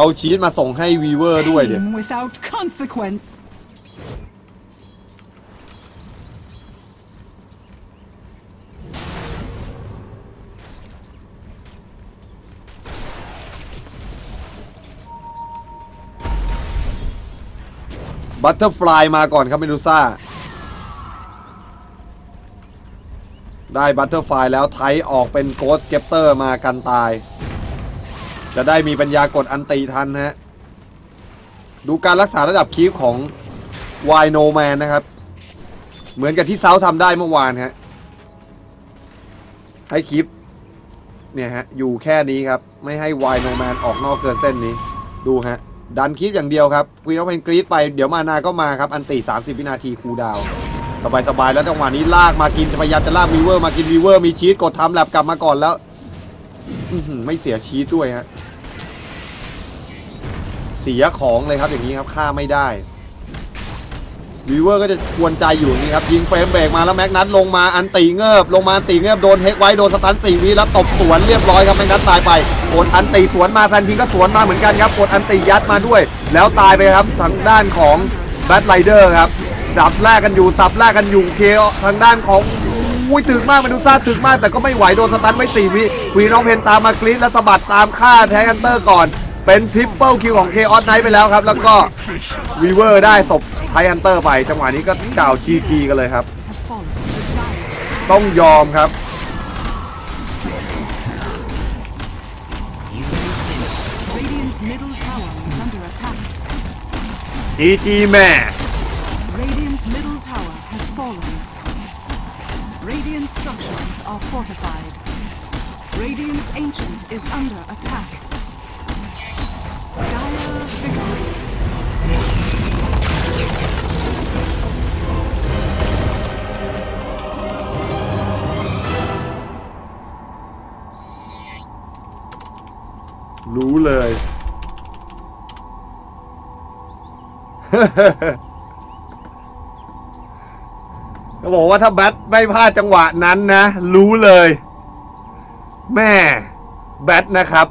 เอาชีสมาส่งให้ Weaver ด้วยเดี๋ยว Pain without consequence. Butterfly มาก่อนครับเมดูซ่า ได้ Butterfly แล้ว Tide ออกเป็น Ghost Scepter มากันตาย จะได้มีปัญญากด ulti ทันฮะ ดูการรักษาระดับ creep ของวายโนแมนนะครับ เหมือนกับที่ South ทำได้เมื่อวานฮะ ให้ creep เนี่ยฮะ อยู่แค่นี้ครับ ไม่ให้วายโนแมนออกนอกเกินเส้นนี้ ดูฮะ ดัน creep อย่างเดียวครับ Queen of Pain กรี๊ดไปเดี๋ยว mana ก็มาครับ ulti 30 วินาที cooldown สบายๆแล้วจังหวะนี้ลากมากินพยายามจะลาก Weaver มากิน Weaver มีชีสกด Time Lapse กลับมาก่อนแล้ว ไม่เสียชีสด้วยฮะ เสียของเลยครับอย่างนี้ครับฆ่าไม่ได้ Weaver ก็จะกวนใจอยู่นี่ครับ ยิง Flame Break มาแล้ว Magnus ลงมา ulti เงิบลงมาตีเงิบโดน Hex ไว้โดน stun สี่วิแล้วตบสวนเรียบร้อยครับ Magnus ตายไปกด ulti สวนมา Sand King ก็สวนมาเหมือนกันครับกด ulti ยัดมาด้วย แล้วตายไปครับทางด้านของแบทไ i เดอร์ครับสับแลกกันอยู่สับแลกกันอยู่เคทางด้านของ อุ้ยถึกมากมาดูซ่าถึกมาก แต่ก็ไม่ไหวโดน stun ไปสี่วิ Queen of Pain ตามมากรี๊ดและสะบัดตามฆ่า Tidehunter ก่อน เป็น triple kill ของ Chaos Knight ไปแล้วครับ แล้วก็ Weaver ได้ศพ Tidehunter ไป จังหวะนี้ก็กล่าว GG กันเลยครับ ต้องยอมครับ GG แม่ are fortified. Radiant's ancient is under attack. Dire victory. รู้เลย เขาบอกว่าถ้าแบทไม่พลาดจังหวะนั้นนะ รู้เลย แม่แบทนะครับ